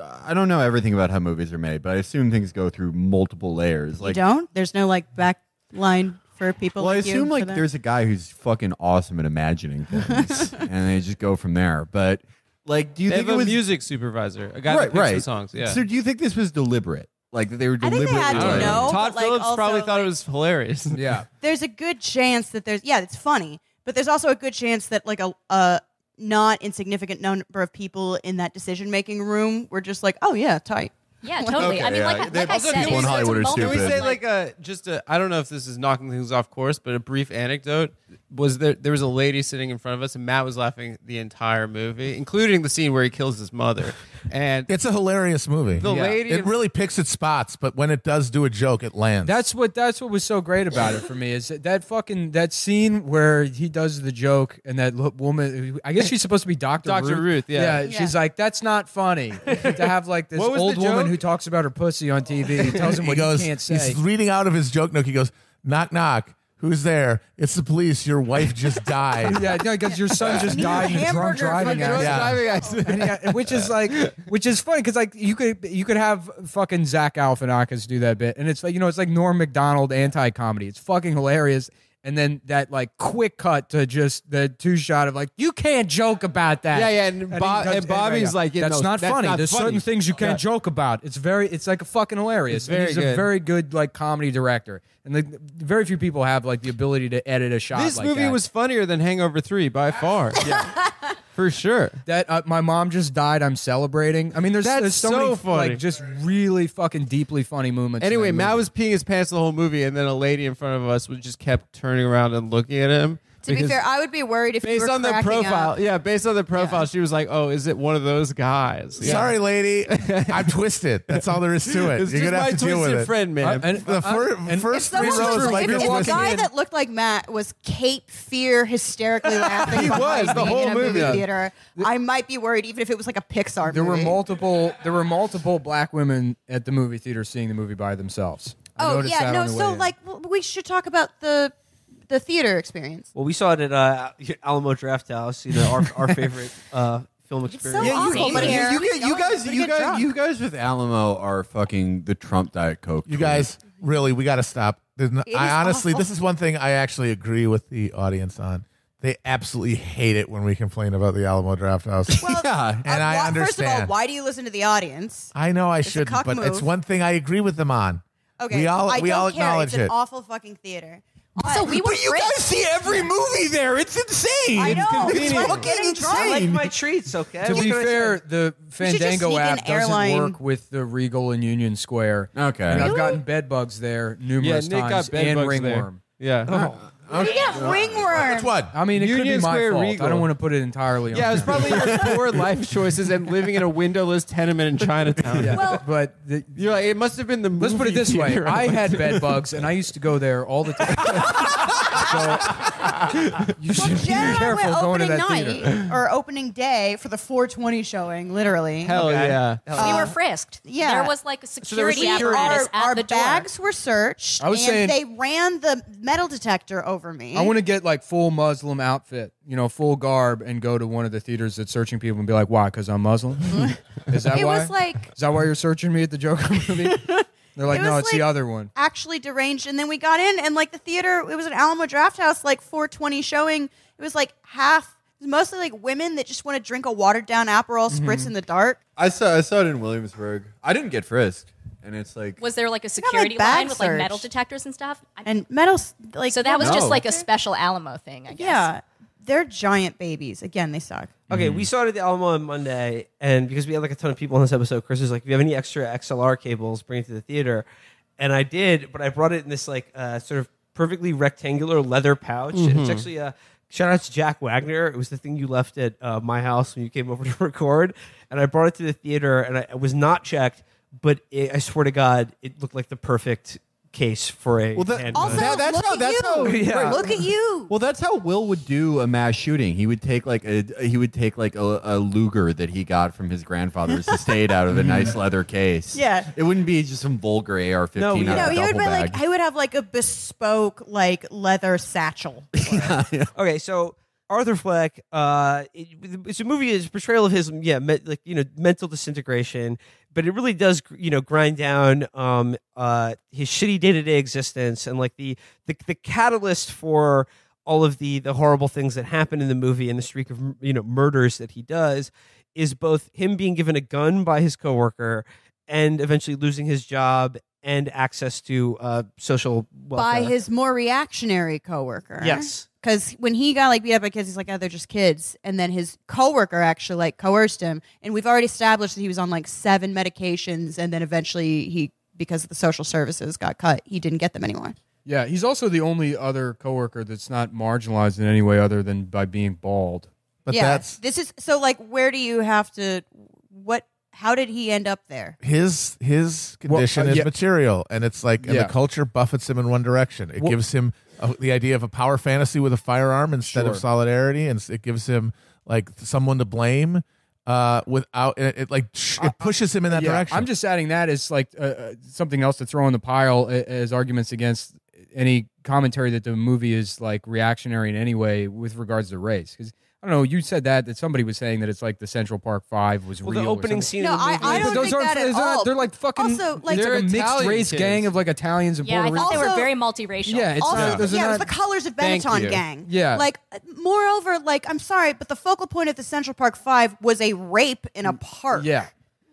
I don't know everything about how movies are made, but I assume things go through multiple layers. you Like don't? There's no like back line for people well, I like you assume for like that? there's a guy who's fucking awesome at imagining things, and they just go from there. But like, do you They think have it a was music supervisor, a guy right? that picks Right. the songs. Yeah. So do you think this was deliberate? Like they were I think they had to like- know. Todd but, like, Phillips also, probably thought it was hilarious. Yeah. there's a good chance that there's yeah, it's funny, but there's also a good chance that like a a not insignificant number of people in that decision making room were just like, oh yeah, tight. Yeah, totally. I mean, yeah. like, I- like I said, people in it's- it's a Hollywood are moment Can we say like- like a just a? I don't know if this is knocking things off course, but a brief anecdote was there. There was a lady sitting in front of us, and Matt was laughing the entire movie, including the scene where he kills his mother. And It's a hilarious movie. the Yeah. lady, It really picks its spots, but when it does do a joke, it lands. That's what that's what was so great about it for me is that, that fucking that scene where he does the joke and that woman I guess she's supposed to be Dr. Dr. Ruth, yeah. Yeah. she's like that's not funny to have like this What was old the woman joke? Who talks about her pussy on TV and tells him he what goes, he can't say. he's reading out of his joke nook. He goes, knock, knock. Who's there? It's the police. Your wife just died. yeah, because your son just died in a drunk driving accident. Yeah. And yeah, which is like, which is funny because like you could you could have fucking Zach Galifianakis do that bit, and it's like you know it's like Norm Macdonald anti comedy. It's fucking hilarious. And then that like quick cut to just the two shot of like you can't joke about that. Yeah, yeah, and Bob- comes- and Bobby's like, that's no, not that's funny. not There's funny. certain things you can't Yeah. joke about. It's very, it's like a fucking hilarious. It's And very he's a very good like comedy director, and like very few people have like the ability to edit a shot. this like movie that. was funnier than Hangover Three by far. yeah, for sure. that uh, my mom just died. I'm celebrating. I mean, there's, That's there's so, so many funny. like just really fucking deeply funny moments. Anyway, that Matt was peeing his pants the whole movie, and then a lady in front of us was just kept turning around and looking at him. To be fair, I would be worried if you based were on the profile, up. yeah, based on the profile, she was like, "Oh, is it one of those guys?" Yeah. Sorry, lady. I'm twisted. That's all there is to it. it's You're just gonna my have to deal with twisted it. friend, man. Uh, and, The fir- and- first Someone three was- rows if, might be if the twisted. guy that looked like Matt was Cape Fear hysterically laughing He was, the whole movie movie. theater, I might be worried even if it was like a Pixar there were multiple there were multiple black women at the movie theater seeing the movie by themselves. I Oh yeah, no. on the way So in. like, we should talk about the the theater experience. Well, we saw it at uh, Alamo Draft House. You know, our our favorite uh, film experience. so Yeah, you, awful, but but you, here- you, guys- you Y'all guys, you guys, drunk. you guys with Alamo are fucking the Trump Diet Coke. You queen. guys, really, we got to stop. There's no- It I honestly, awful. this is one thing I actually agree with the audience on. They absolutely hate it when we complain about the Alamo Draft House. Well, Yeah, and I why- First of all, understand. why do you listen to the audience? I know I a shouldn't, cuck but it's move. one thing I agree with them on. Okay, we all I we don't all care. acknowledge it's it. an awful fucking theater. Also, we were But you friends. guys see every movie there. It's insane. I know. convenient. It's like Fucking getting I like my treats. Okay. to be fair, the Fandango app doesn't airline- work with the Regal and Union Square. Okay. And I've gotten bed bugs there yeah, numerous Nick times got bed and bugs ringworm. there. Yeah. Oh. Uh, You get ringworm. Which one? I mean, it could Union be my Square fault. Regal. I don't want to put it entirely on Yeah, it was probably your poor life choices and living in a windowless tenement in Chinatown. Yeah, Well- but the, You're like, it must have been the. Let's put it this way. I had bed bugs, and I used to go there all the time. so you should be Jen and careful went going to opening that night theater. or opening day for the 420 showing, literally. Hell Okay. yeah. we were frisked. yeah. there was like a there was security security. apparatus our at our the door. bags were searched, I was and saying- they ran the metal detector over me. I want to get like full Muslim outfit, you know, full garb, and go to one of the theaters that's searching people and be like, "Why? Because I'm Muslim." Mm-hmm. Is that it why? was like Is that why you're searching me at the Joker movie? They're like, It "No, was it's the other one." actually deranged, and then we got in, and like the theater, it was an Alamo Draft House, like 420 showing. It was like half, it was mostly like women that just want to drink a watered down Aperol Mm-hmm. spritz in the dark. I saw I saw it in Williamsburg. I didn't get frisked, and it's like Was there like a my security bag line with like metal detectors and stuff? I- And metal, like so that was No. just like a special Alamo thing, I guess. yeah, they're giant babies. Again, they suck. Okay, we saw it at the Alamo on Monday, and because we had like a ton of people on this episode, Chris was like, "If you have any extra XLR cables, bring it to the theater." And I did, but I brought it in this like uh, sort of perfectly rectangular leather pouch. And it's actually a shout out to Jack Wagner. It was the thing you left at uh, my house when you came over to record, and I brought it to the theater, and I, it was not checked, but it, I swear to God, it looked like the perfect case for a Well, that- handgun. Also, That- that's look how- at that's you. how- Yeah. Look at you. Well, that's how Will would do a mass shooting. He would take like a he would take like a, a Luger that he got from his grandfather's estate out of a nice mm-hmm. leather case. Yeah. it wouldn't be just some vulgar AR-15 No, out yeah. of no, a he would be bag. like he would have like a bespoke like leather satchel. Okay, so Arthur Fleck, uh, it, it's a movie. It's a portrayal of his, yeah, me, like you know, mental disintegration. But it really does, you know, grind down um, uh, his shitty day to day existence and like the, the the catalyst for all of the the horrible things that happen in the movie and the streak of you know murders that he does is both him being given a gun by his coworker and eventually losing his job and access to uh, social welfare. by his more reactionary coworker. Yes. Because when he got like beat up by kids, he's like, oh, they're just kids. And then his coworker actually like coerced him. And we've already established that he was on like seven medications. And then eventually he, because the social services got cut, he didn't get them anymore. Yeah, he's also the only other coworker that's not marginalized in any way other than by being bald. But yeah. that's this is so like, where do you have to, what, how did he end up there? his his condition uh, is material, and it's like and the culture buffets him in one direction. It Well- gives him uh the idea of a power fantasy with a firearm instead of solidarity, and it gives him like someone to blame. Uh, without it, it like it pushes him in that Yeah, direction. I'm just adding that as like uh, uh, something else to throw in the pile as arguments against any commentary that the movie is like reactionary in any way with regards to race. Because I don't know, you said that that somebody was saying that it's like the Central Park Five was well, real. the opening scene No, of the I- movie. I But don't those think aren't- that at they're not- all. They're like fucking. Also, like- it's They're a mixed Italian race kids. gang of like Italians and Yeah, I Puerto thought Ricans. they were very multiracial. Yeah, it's also, not. Those are yeah, it was the colors of Thank Benetton gang. Yeah. Like, uh, moreover, like, I'm sorry, but the focal point of the Central Park Five was a rape in a park. yeah,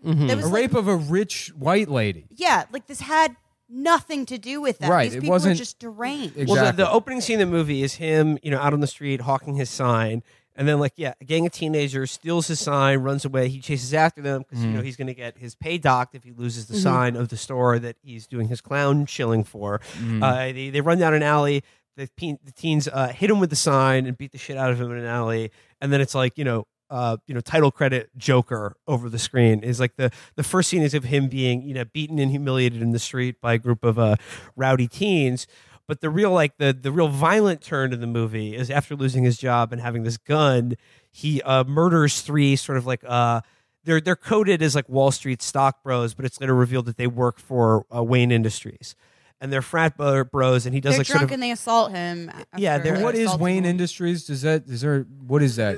There was a like- rape of a rich white lady. yeah, like this had nothing to do with that. Right, These it people were wasn't- just deranged. Exactly. Well, the, the opening scene of the movie is him, you know, out on the street hawking his sign, and then like, yeah, a gang of teenagers steals his sign, runs away. He chases after them because you know he's going to get his pay docked if he loses the sign of the store that he's doing his clown shilling for. Uh, they they run down an alley. The, teen, the teens uh, hit him with the sign and beat the shit out of him in an alley, and then it's like you know. Uh, you know, title credit Joker over the screen is like the the first scene is of him being you know beaten and humiliated in the street by a group of uh, rowdy teens, but the real like the the real violent turn in the movie is after losing his job and having this gun, he uh, murders three sort of like uh they're they're coded as like Wall Street stock bros, but it's later revealed that they work for uh, Wayne Industries, and they're frat bro- bros, and he does They're like drunk sort of and they assault him. Yeah, they're- What is Wayne him. Industries? Does that is there? What is that?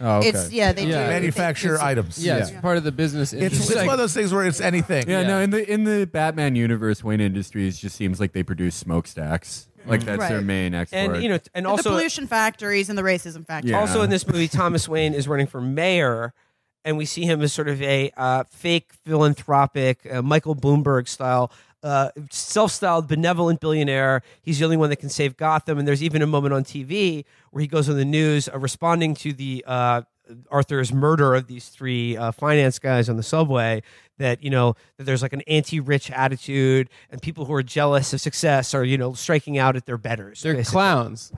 Oh, okay. It's yeah, they Yeah. do manufacture items. Yeah, it's part of the business. It's, industry. it's one of those things where it's anything. Yeah, no. In the in the Batman universe, Wayne Industries just seems like they produce smokestacks. Like that's their Right. main export. and you know and also. the also pollution factories and the racism factories. Yeah. Also in this movie, Thomas Wayne is running for mayor, and we see him as sort of a uh, fake philanthropic, uh, Michael Bloomberg style, uh, self-styled benevolent billionaire. He's the only one that can save Gotham. And there's even a moment on TV where he goes on the news uh, responding to the uh, Arthur's murder of these three uh, finance guys on the subway. That you know that there's like an anti-rich attitude, and people who are jealous of success are you know striking out at their betters. They're basically. clowns.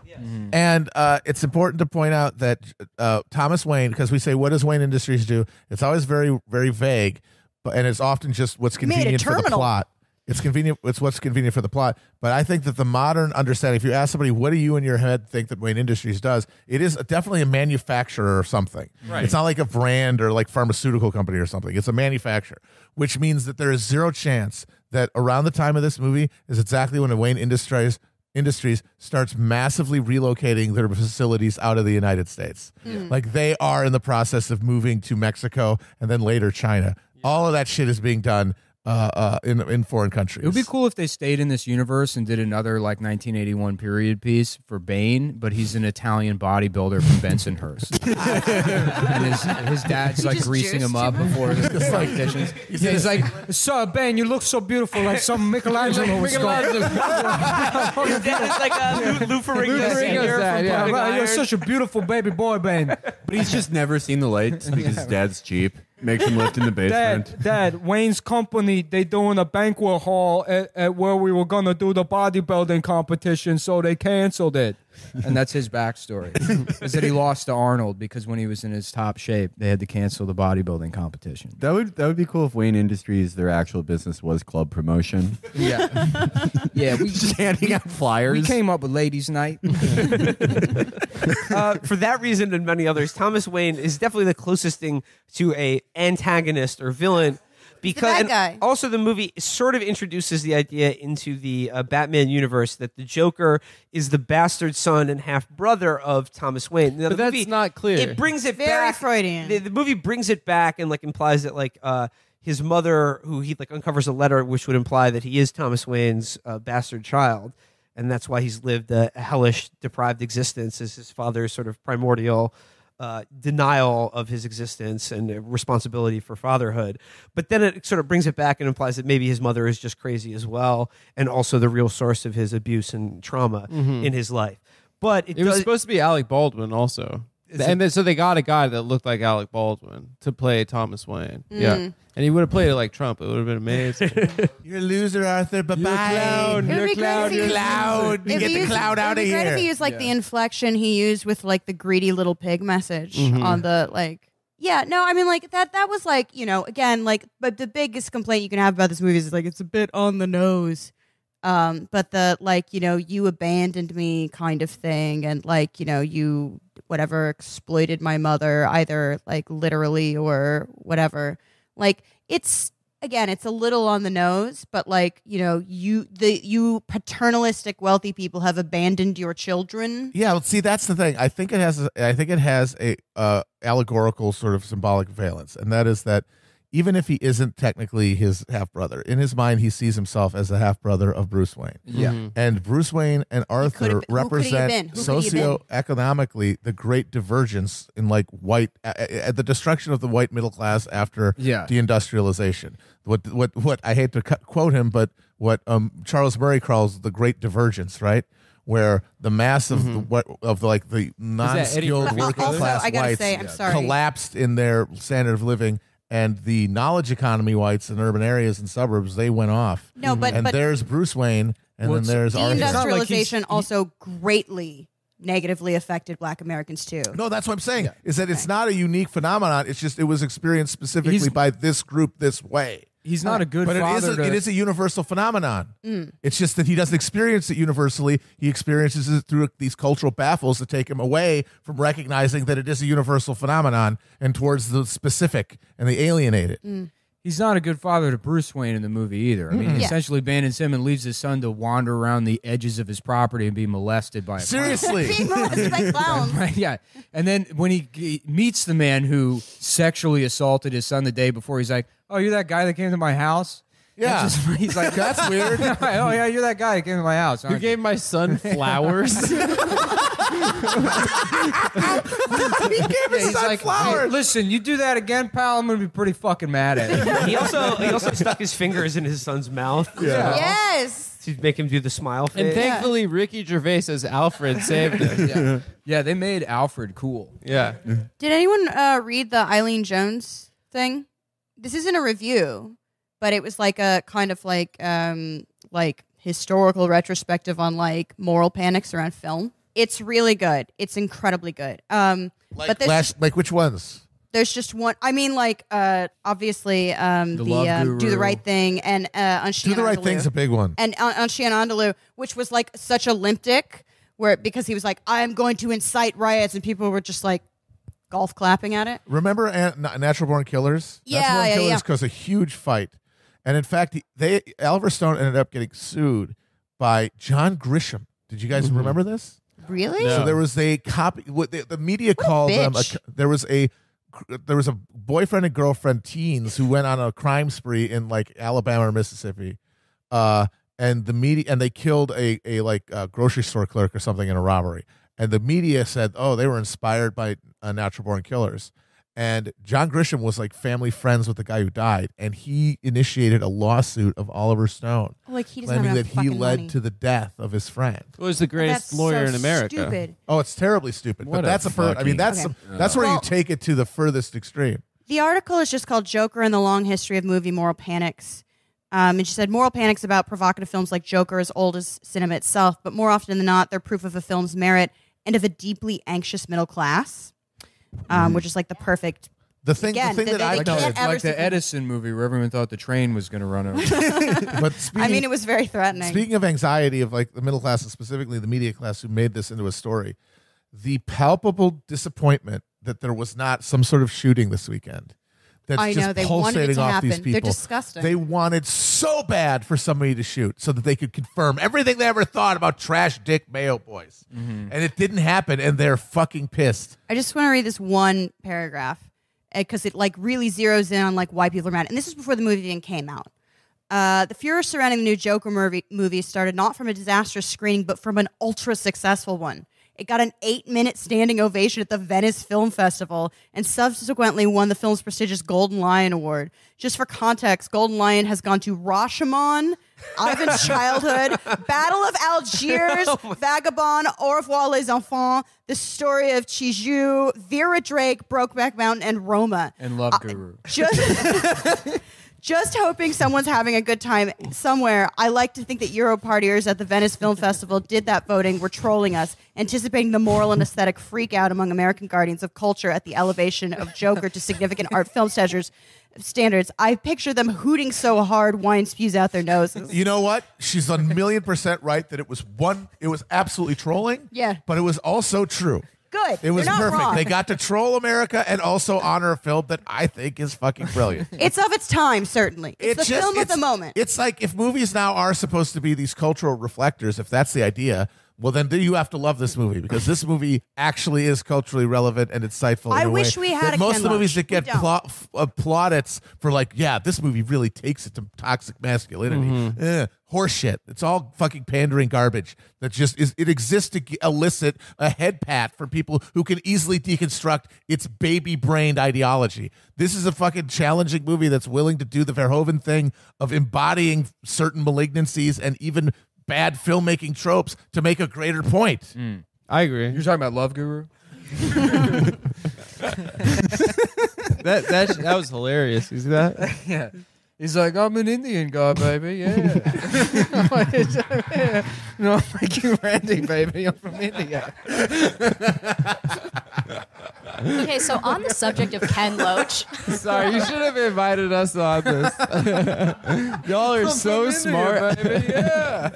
And uh, it's important to point out that uh, Thomas Wayne, because we say, what does Wayne Industries do? It's always very, very vague, but and it's often just what's convenient for the plot. It's convenient. It's what's convenient for the plot. But I think that the modern understanding, if you ask somebody, what do you in your head think that Wayne Industries does? It is definitely a manufacturer or something. Right. It's not like a brand or like pharmaceutical company or something. It's a manufacturer, which means that there is zero chance that around the time of this movie is exactly when Wayne Industries Industries starts massively relocating their facilities out of the United States. Hmm. Like they are in the process of moving to Mexico and then later China. All of that shit is being done uh, uh, in in foreign countries. It would be cool if they stayed in this universe and did another like 1981 period piece for Bane, but he's an Italian bodybuilder from Bensonhurst. and his, his dad's like just greasing him up before the competitions. Yeah, he's like, "So Bane, you look so beautiful, like some Michelangelo was going." it's like uh, Lou, Lou Ferrigno Lou Senior from dad, yeah. You're such a beautiful baby boy, Bane. But he's just never seen the lights because his dad's cheap. Makes him lift in the basement. Dad, Dad, Wayne's company, they doing a banquet hall at, at where we were gonna do the bodybuilding competition, so they canceled it. And that's his backstory. is that he lost to Arnold because when he was in his top shape, they had to cancel the bodybuilding competition. That would that would be cool if Wayne Industries their actual business was club promotion. Yeah, yeah. We just handing out flyers. we came up with ladies' night. uh, for that reason and many others, Thomas Wayne is definitely the closest thing to a antagonist or villain. Because bad and guy. also the movie sort of introduces the idea into the uh, Batman universe that the Joker is the bastard son and half brother of Thomas Wayne. Now, But that's movie- not clear. It brings it Very back. Freudian. The, the movie brings it back and like implies that like uh, his mother, who he like uncovers a letter which would imply that he is Thomas Wayne's uh, bastard child, and that's why he's lived a hellish, deprived existence as his father's sort of primordial. Uh, denial of his existence and responsibility for fatherhood, but then it sort of brings it back and implies that maybe his mother is just crazy as well, and also the real source of his abuse and trauma in his life. But it, It was supposed to be Alec Baldwin also. Is and then, so they got a guy that looked like Alec Baldwin to play Thomas Wayne. Yeah. And he would have played it like Trump. It would have been amazing. You're a loser, Arthur. Bye You're a clown. You're be a clown. You're a used- clown. if Get he the used- clown it outta would be great here. If he used like the inflection he used with like the greedy little pig message Mm-hmm. on the like. Yeah, no, I mean like that. That was like you know again like, but the biggest complaint you can have about this movie is like it's a bit on the nose. Um, but the like you know you abandoned me kind of thing, and like you know you whatever exploited my mother either like literally or whatever. Like it's again it's a little on the nose but like you know you the you paternalistic wealthy people have abandoned your children Yeah, well, see, that's the thing. I think it has. A, I think it has a uh, allegorical sort of symbolic valence, and that is that even if he isn't technically his half brother, in his mind he sees himself as the half brother of Bruce Wayne. Yeah. And Bruce Wayne and Arthur been- who could he have been? represent Who could he have been? socioeconomically the great divergence in like white, uh, uh, the destruction of the white middle class after Yeah. deindustrialization. What what what I hate to cut, quote him, but what um, Charles Murray calls the great divergence, right? Where the mass of the what of like the non-skilled Murphy? working Also, class I whites say, I'm sorry. collapsed in their standard of living, and the knowledge economy whites in urban areas and suburbs they went off. no but and but there's Bruce Wayne, and Well, then there's Arthur. not like he's- deindustrialization also greatly negatively affected black americans too No, that's what I'm saying. Is that it's not a unique phenomenon. It's just it was experienced specifically He's- by this group this way. He's not a good but it is father. a, to, it is a universal phenomenon. Mm. It's just that he doesn't experience it universally. He experiences it through these cultural baffles that take him away from recognizing that it is a universal phenomenon and towards the specific and the alienated. Mm. he's not a good father to Bruce Wayne in the movie either. I mean, he Yeah. essentially abandons him and leaves his son to wander around the edges of his property and be molested by a. Seriously. being molested by clowns yeah. And then when he g- meets the man who sexually assaulted his son the day before, he's like, "Oh, you're that guy that came to my house." Yeah. That's just- he's like, That's weird. oh yeah, you're that guy that came to my house. Who aren't you?" gave my son flowers? he Yeah, he's like, flowers. "Hey, listen, you do that again, pal. I'm gonna be pretty fucking mad at you. he also he also stuck his fingers in his son's mouth yes to make him do the smile face. and thankfully, Ricky Gervais as Alfred saved him. yeah. yeah, they made Alfred cool. Yeah. did anyone uh, read the eileen jones thing this isn't a review but it was like a kind of like um like historical retrospective on like moral panics around film it's really good it's incredibly good um Like, but there's last, like which ones? there's just one. I mean, like uh, obviously um, The the, um, do the right thing and uh, on Do the right thing's a big one. and on, on Chien Andalou, which was like such a limptic, where because he was like, I'm going to incite riots, and people were just like golf clapping at it. Remember An- Natural Born Killers? Yeah, Natural Born yeah, Killers yeah. caused a huge fight, and in fact, he- they Oliver Stone ended up getting sued by John Grisham. Did you guys remember this? Really? No. So there was a copy. What the, the media called them. A, bitch. co- there was a there was a boyfriend and girlfriend teens who went on a crime spree in like Alabama or Mississippi, uh, and the media and they killed a a like a grocery store clerk or something in a robbery, and the media said, oh, they were inspired by uh, natural born killers. And John Grisham was like family friends with the guy who died, and he initiated a lawsuit of Oliver Stone, Like he doesn't have claiming enough that he fucking led money. to the death of his friend. was the greatest That's lawyer so in America. Stupid. Oh, it's terribly stupid. What but a that's a fir- I fucking- mean, that's Okay. that's where Well- you take it to the furthest extreme. The article is just called Joker and the Long History of Movie Moral Panics. Um, and she said moral panics about provocative films like Joker as old as cinema itself, but more often than not, they're proof of a film's merit and of a deeply anxious middle class, um, which is like the perfect. The thing, Again, the thing the- that they- I they No, can't it's ever like the see- Edison movie where everyone thought the train was going to run over. but speaking, I mean, it was very threatening. speaking of anxiety of like the middle class and specifically the media class who made this into a story, the palpable disappointment that there was not some sort of shooting this weekend. That's I just know, they wanted it pulsating to off these happen. They're people. disgusting. They wanted so bad for somebody to shoot so that they could confirm everything they ever thought about trash dick Mayo boys, Mm-hmm. and it didn't happen, and they're fucking pissed. I just want to read this one paragraph because it like really zeroes in on like why people are mad. And this is before the movie even came out. Uh, the furor surrounding the new Joker movie, movie started not from a disastrous screening, but from an ultra successful one. It got an eight minute standing ovation at the Venice Film Festival and subsequently won the film's prestigious Golden Lion Award. Just for context, Golden Lion has gone to Rashomon, Ivan's Childhood, Battle of Algiers, oh Vagabond, Au revoir les enfants, The Story of Qiu Ju, Vera Drake, Brokeback Mountain, and Roma. and Love Guru. Just, just hoping someone's having a good time somewhere. I like to think that Euro partiers at the Venice Film Festival did that voting, were trolling us, anticipating the moral and aesthetic freak out among American guardians of culture at the elevation of Joker to significant art film standards. Standards. I picture them hooting so hard, wine spews out their noses. You know what? She's a million percent right that it was one. It was absolutely trolling. Yeah. but it was also true. Good. It was perfect. wrong. They got to troll America and also honor a film that I think is fucking brilliant. It's of its time, certainly. It's, the film of the moment. It's like if movies now are supposed to be these cultural reflectors, if that's the idea, well, then do you have to love this movie because this movie actually is culturally relevant and insightful. in I a wish way we had that a most Ken of the movies that get We f- uh, plaudits for like, yeah, this movie really takes it to toxic masculinity. Mm-hmm. Eh, horseshit. It's all fucking pandering garbage. That just is. It exists to g- elicit a head pat from people who can easily deconstruct its baby brained ideology. This is a fucking challenging movie that's willing to do the Verhoeven thing of embodying certain malignancies and even bad filmmaking tropes to make a greater point. Mm. I agree. You're talking about Love Guru? That that that was hilarious. You see that? Yeah. He's like, I'm an Indian guy, baby. Yeah. no, I'm like you, Randy, baby. I'm from India. Okay, so on the subject of Ken Loach, Sorry, you should have invited us on this. Y'all are so smart. baby. Yeah.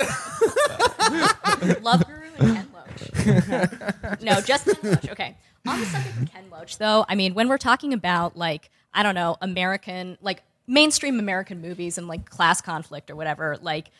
Love Guru and Ken Loach. no, just Ken Loach. Okay. On the subject of Ken Loach, though, I mean, when we're talking about like I don't know American like mainstream American movies and like class conflict or whatever, like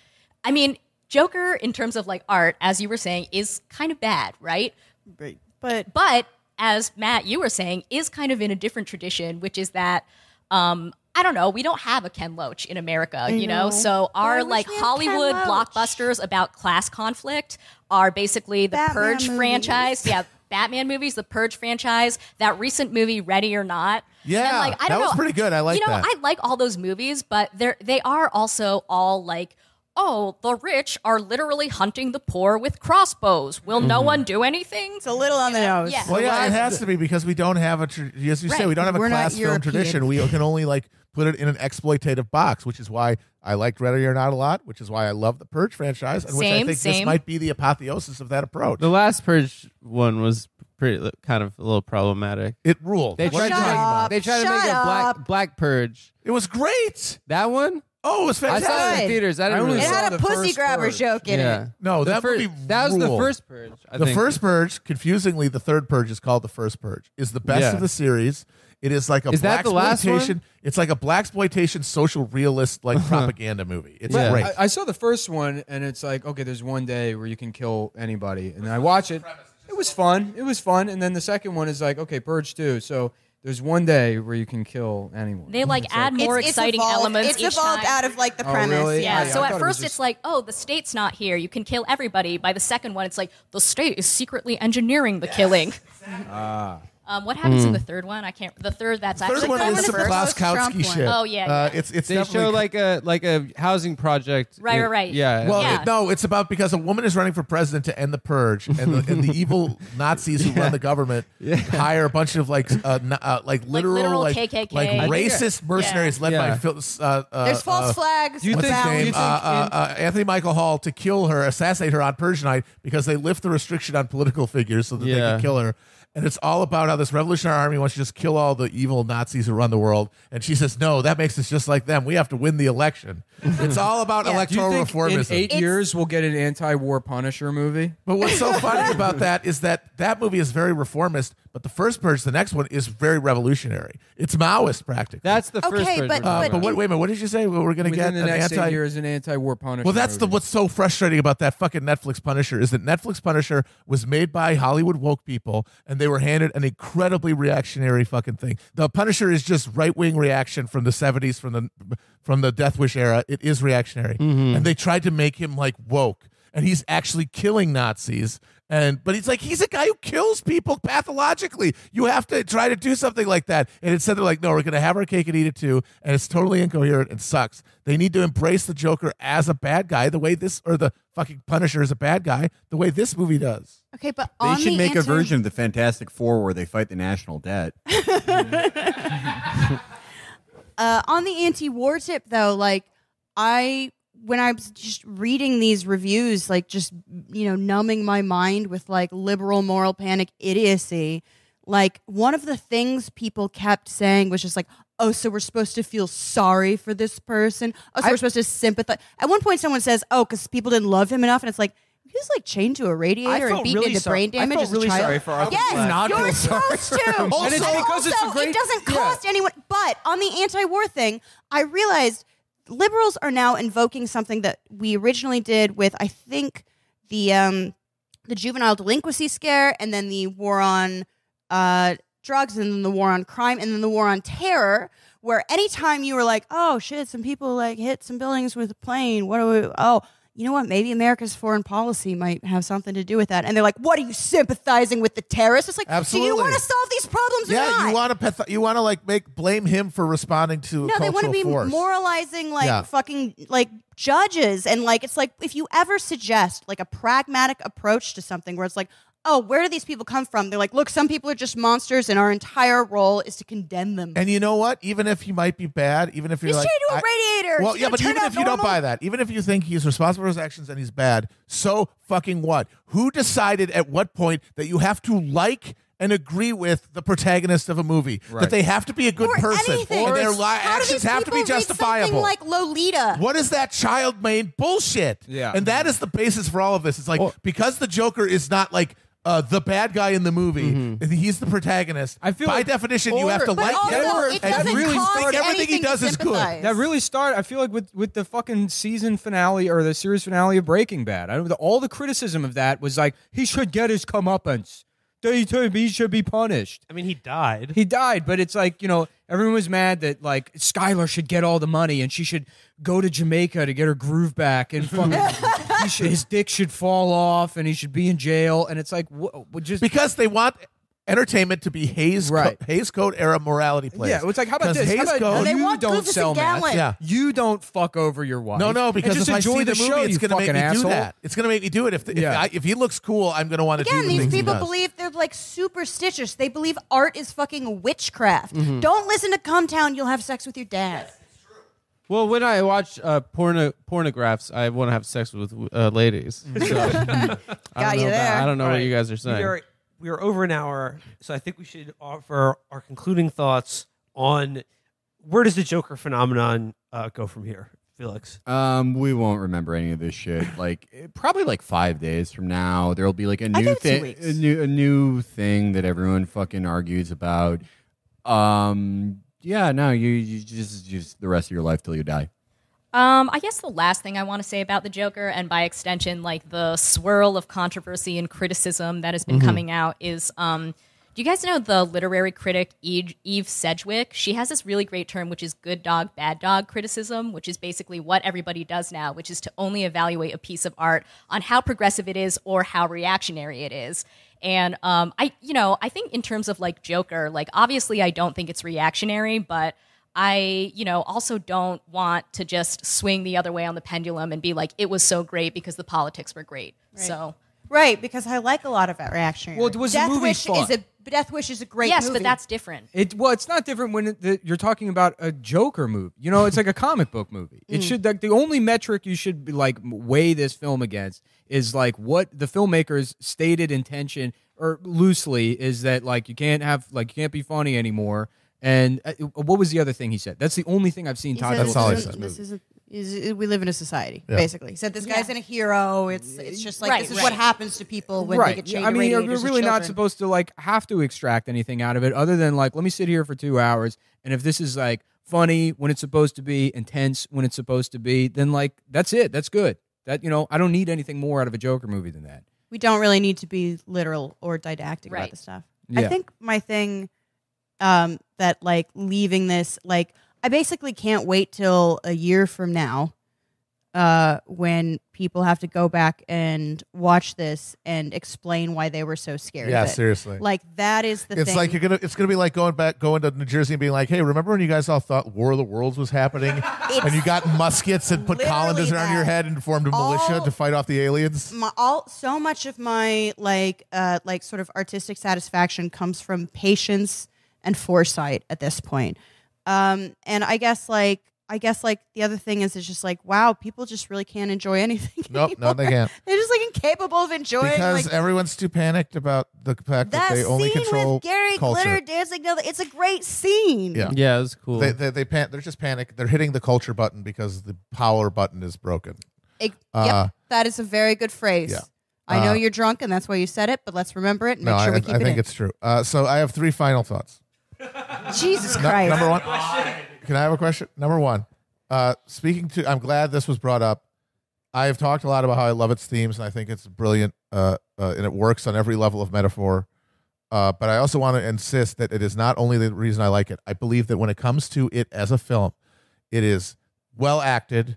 I mean, Joker in terms of like art, as you were saying, is kind of bad, right? Right. but but as Matt, you were saying, is kind of in a different tradition, which is that um, I don't know, we don't have a Ken Loach in America, you know. know. So our like we had Ken Hollywood blockbusters about class conflict are basically the Batman Purge movies. franchise, yeah. Batman movies, the Purge franchise, that recent movie Ready or Not. Yeah, and, like, I don't was know, pretty good. I like You know, that. I like all those movies, but they're they are also all like, oh, the rich are literally hunting the poor with crossbows. Will no mm-hmm. one do anything? it's a little on the nose. Yeah. Well, yeah, it has to be because we don't have a, tr- as you say, we don't have a We're class film European. tradition. We can only like put it in an exploitative box, which is why I liked Ready or Not a lot, which is why I love the Purge franchise, and which I Same, think this might be the apotheosis of that approach. The last Purge one was pretty kind of a little problematic. It ruled. They tried you to Shut up. they tried to Shut make a black black Purge. It was great. That one Oh, it was fantastic! I saw it in theaters. I I didn't only really. It saw had a the pussy grabber Purge. joke in yeah. it. No, The that fir- movie that was the first Purge. I the think. first purge, confusingly, the third purge is called the first purge. Is the best Yeah. of the series. It is like a Is that black the last one? exploitation. It's like a black exploitation social realist like uh-huh. propaganda movie. It's Yeah. great. I, I saw the first one, and it's like, okay, there's one day where you can kill anybody, and I watch it. It was fun. It was fun, and then the second one is like, okay, Purge two. So There's one day where you can kill anyone. They like add more it's, exciting it's evolved, elements. It's each evolved time. out of like the Oh, premise. really? Yeah, Yeah, so I at thought it was first it's like, oh, the state's not here. You can kill everybody. By the second one, it's like the state is secretly engineering the killing. Ah. Um, what happens in the third one? I can't. The third that's Third actually one is some first. Klaus- Klaus Trump Kautsky one. shit. Oh, yeah, uh, it's it's They definitely show like a like a housing project. Right, right, right. Yeah. Well, Yeah. it- no, it's about because a woman is running for president to end the purge, and the, and the evil Nazis who run the government hire a bunch of like uh, n- uh, like literal literal like, KKK. like I think- racist mercenaries led by Phil, uh, uh, There's false uh, flags. Do you What's his think- found. do you name? think Uh, uh, in- uh, Anthony Michael Hall to kill her, assassinate her on Purge night because they lift the restriction on political figures so that they Yeah. can kill her. And it's all about how this revolutionary army wants to just kill all the evil Nazis who run the world. And she says, "No, that makes us just like them. We have to win the election." It's all about Yeah. Do you electoral think in reformism. eight It's- years we'll get an anti-war Punisher movie? But what's so funny about that is that that movie is very reformist, but the first Purge, the next one, is very revolutionary. It's Maoist practically. That's the first. Okay, version but- we're uh, but wait, wait a minute. What did you say? We're going to get the an next anti. eight years, an anti-war Punisher. Well, that's the what's so frustrating about that fucking Netflix Punisher is that Netflix Punisher was made by Hollywood woke people, and they were handed an incredibly reactionary fucking thing. The Punisher is just right wing reaction from the '70s, from the from the Death Wish era. It is reactionary, and they tried to make him like woke, and he's actually killing Nazis. And but he's like he's a guy who kills people pathologically. You have to try to do something like that. And instead they're like, no, we're gonna have our cake and eat it too. And it's totally incoherent and sucks. They need to embrace the Joker as a bad guy, the way this or the fucking Punisher is a bad guy, the way this movie does. Okay, but They on should the make a version of the Fantastic Four where they fight the national debt. Uh, on the anti-war tip, though, like I, when I was just reading these reviews, like just you know, numbing my mind with like liberal moral panic idiocy. Like one of the things people kept saying was just like, "Oh, so we're supposed to feel sorry for this person? Oh, so we're supposed to sympathize." At one point, someone says, "Oh, because people didn't love him enough," and it's like. He was like chained to a radiator and beaten really into sor- brain I damage felt as a really child. sorry for Arthur yes, Fleck. Not you're supposed to. And it's And because it's a also, great- it doesn't yeah. cost anyone. But on the anti-war thing, I realized liberals are now invoking something that we originally did with, I think, the um, the juvenile delinquency scare, and then the war on uh, drugs, and then the war on crime, and then the war on terror. Where anytime you were like, "Oh shit, some people like hit some buildings with a plane," what do we? Oh. You know what? Maybe America's foreign policy might have something to do with that. And they're like, "What are you sympathizing with the terrorists?" It's like, Absolutely. do you want to solve these problems or Yeah, not? you want to you want to like make blame him for responding to a no, they want to be force. moralizing like Yeah. fucking like judges and like it's like if you ever suggest like a pragmatic approach to something where it's like, oh, where do these people come from? They're like, look, some people are just monsters, and our entire role is to condemn them. And you know what? Even if he might be bad, even if you're He's like, chained to a I- radiator. Well, Is he yeah, but even out if you don't buy that, even if you think he's responsible for his actions and he's bad, so fucking what? Who decided at what point that you have to like and agree with the protagonist of a movie? That they have to be a good or person anything. and their li- How do actions these have to be people read justifiable. Something like Lolita. What is that child made bullshit? Yeah. And that is the basis for all of this. It's like Well- because the Joker is not like uh, the bad guy in the movie, and he's the protagonist. I feel by like- definition you or- have to But like also, him it and doesn't really cost think everything he anything does is good. sympathize. That really started. I feel like with with the fucking season finale or the series finale of Breaking Bad. I don't, all the criticism of that was like he should get his comeuppance. They told me He should be punished. I mean, he died. He died, but it's like you know everyone was mad that like Skylar should get all the money and she should go to Jamaica to get her groove back and fucking he should, his dick should fall off and he should be in jail and it's like what, what just because they want entertainment to be Hays Right. Co- Hays Code era morality plays. yeah, it's like how about this? Hays How about Code, They you want don't Goofus sell and meth? Yeah. You don't fuck over your wife. no, no, because just if I see the, the, movie, show, it's going to make me asshole. do that. It's going to make me do it. If if, Yeah. I, if he looks cool, I'm going to want to do Again, the these people believe they're like superstitious. They believe art is fucking witchcraft. Mm-hmm. Don't listen to Cum Town. You'll have sex with your dad. Well, when I watch uh, porno pornographs, I want to have sex with uh, ladies. So, I don't Got know you about- there. I don't know All what you guys are saying. We are, we are over an hour, so I think we should offer our concluding thoughts on where does the Joker phenomenon uh, go from here, Felix? Um, we won't remember any of this shit. Like probably like five days from now, there'll be like a new thing, a new a new thing that everyone fucking argues about. Um, yeah, no, you you just just the rest of your life till you die. Um, I guess the last thing I want to say about the Joker, and by extension, like the swirl of controversy and criticism that has been coming out, is um, Do you guys know the literary critic Eve, Eve Sedgwick? She has this really great term, which is good dog, bad dog criticism, which is basically what everybody does now, which is to only evaluate a piece of art on how progressive it is or how reactionary it is. And um, I, you know, I think in terms of like Joker, like obviously I don't think it's reactionary, but I, you know, also don't want to just swing the other way on the pendulum and be like, it was so great because the politics were great. So Right, because I like a lot of that reactionary. Well, it was the Death movie Wish fun? is a Death Wish is a great yes, movie. but that's different. It well, it's not different when it, the, you're talking about a Joker movie. You know, it's like a comic book movie. Mm. It should like the only metric you should be, like weigh this film against is like what the filmmakers stated intention or loosely is that like you can't have like you can't be funny anymore. And uh, what was the other thing he said? That's the only thing I've seen He Todd. said That's all he isn't- said. This isn't. Is, we live in a society, Yeah. basically. He said this guy's Yeah. in a hero. It's it's just like Right, this is right. what happens to people when right. they get chained I to mean, you're you're really not supposed to like have to extract anything out of it other than like let me sit here for two hours and if this is like funny when it's supposed to be, intense when it's supposed to be, then like that's it. That's good. That you know, I don't need anything more out of a Joker movie than that. we don't really need to be literal or didactic about the stuff. Yeah. I think my thing um that like leaving this like I basically can't wait till a year from now uh when people have to go back and watch this and explain why they were so scared Yeah, of it. seriously. Like that is the it's thing. like you're gonna. It's gonna be like going back, going to New Jersey and being like, "Hey, remember when you guys all thought War of the Worlds was happening, and you got muskets and put colanders around your head and formed a militia to fight off the aliens?" my, all so much of my like uh like sort of artistic satisfaction comes from patience and foresight at this point um and i guess like i guess like the other thing is it's just like wow people just really can't enjoy anything Nope, no, they can't. they're just like incapable of enjoying Because like everyone's too panicked about the fact that, that they only scene control with Gary culture. Glitter dancing. No, it's a great scene. Yeah. Yeah, it was cool. They, they, they pan- They're just panic. They're hitting the culture button because the power button is broken. It- Uh, yep, that is a very good phrase. yeah. I know Uh, you're drunk, and that's why you said it. But let's remember it. And no, make sure I, we keep I it think in. it's true. Uh, so I have three final thoughts. Jesus Christ. number one. Can I have a question? Number one. Uh, speaking to, I'm glad this was brought up. I have talked a lot about how I love its themes, and I think it's brilliant, uh, uh, and it works on every level of metaphor. Uh, but I also want to insist that it is not only the reason I like it. I believe that when it comes to it as a film, it is well acted,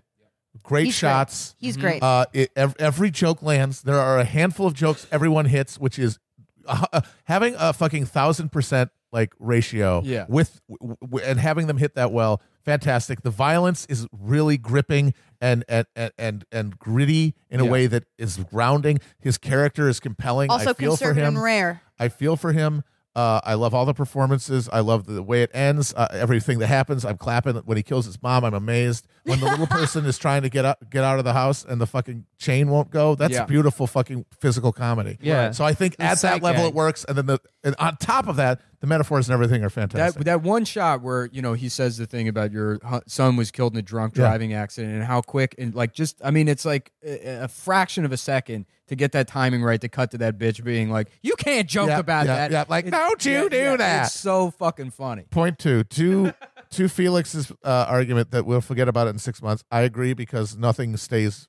great He's great. shots. He's great. Uh, it, ev- every joke lands. There are a handful of jokes everyone hits, which is uh, having a fucking thousand percent like ratio. Yeah. With w- w- and having them hit that well, fantastic. The violence is really gripping and and and and, and gritty in a Yeah. way that is grounding. His character is compelling. also I feel for him. and rare. I feel for him. Uh, I love all the performances. I love the way it ends. Uh, everything that happens, I'm clapping. When he kills his mom, I'm amazed. When the little person is trying to get out, get out of the house, and the fucking chain won't go, that's Yeah. beautiful fucking physical comedy. Yeah. So I think The at that sight level gag. it works, and then the and on top of that, the metaphors and everything are That fantastic. that one shot where you know he says the thing about your hu- son was killed in a drunk Yeah. driving accident and how quick and like just I mean it's like a, a fraction of a second to get that timing right to cut to that bitch being like you can't joke Yeah, about yeah, that yeah, like, It's- "Don't you do that." it's so fucking funny Point two, to to Felix's uh, argument that we'll forget about it in six months. I agree because nothing stays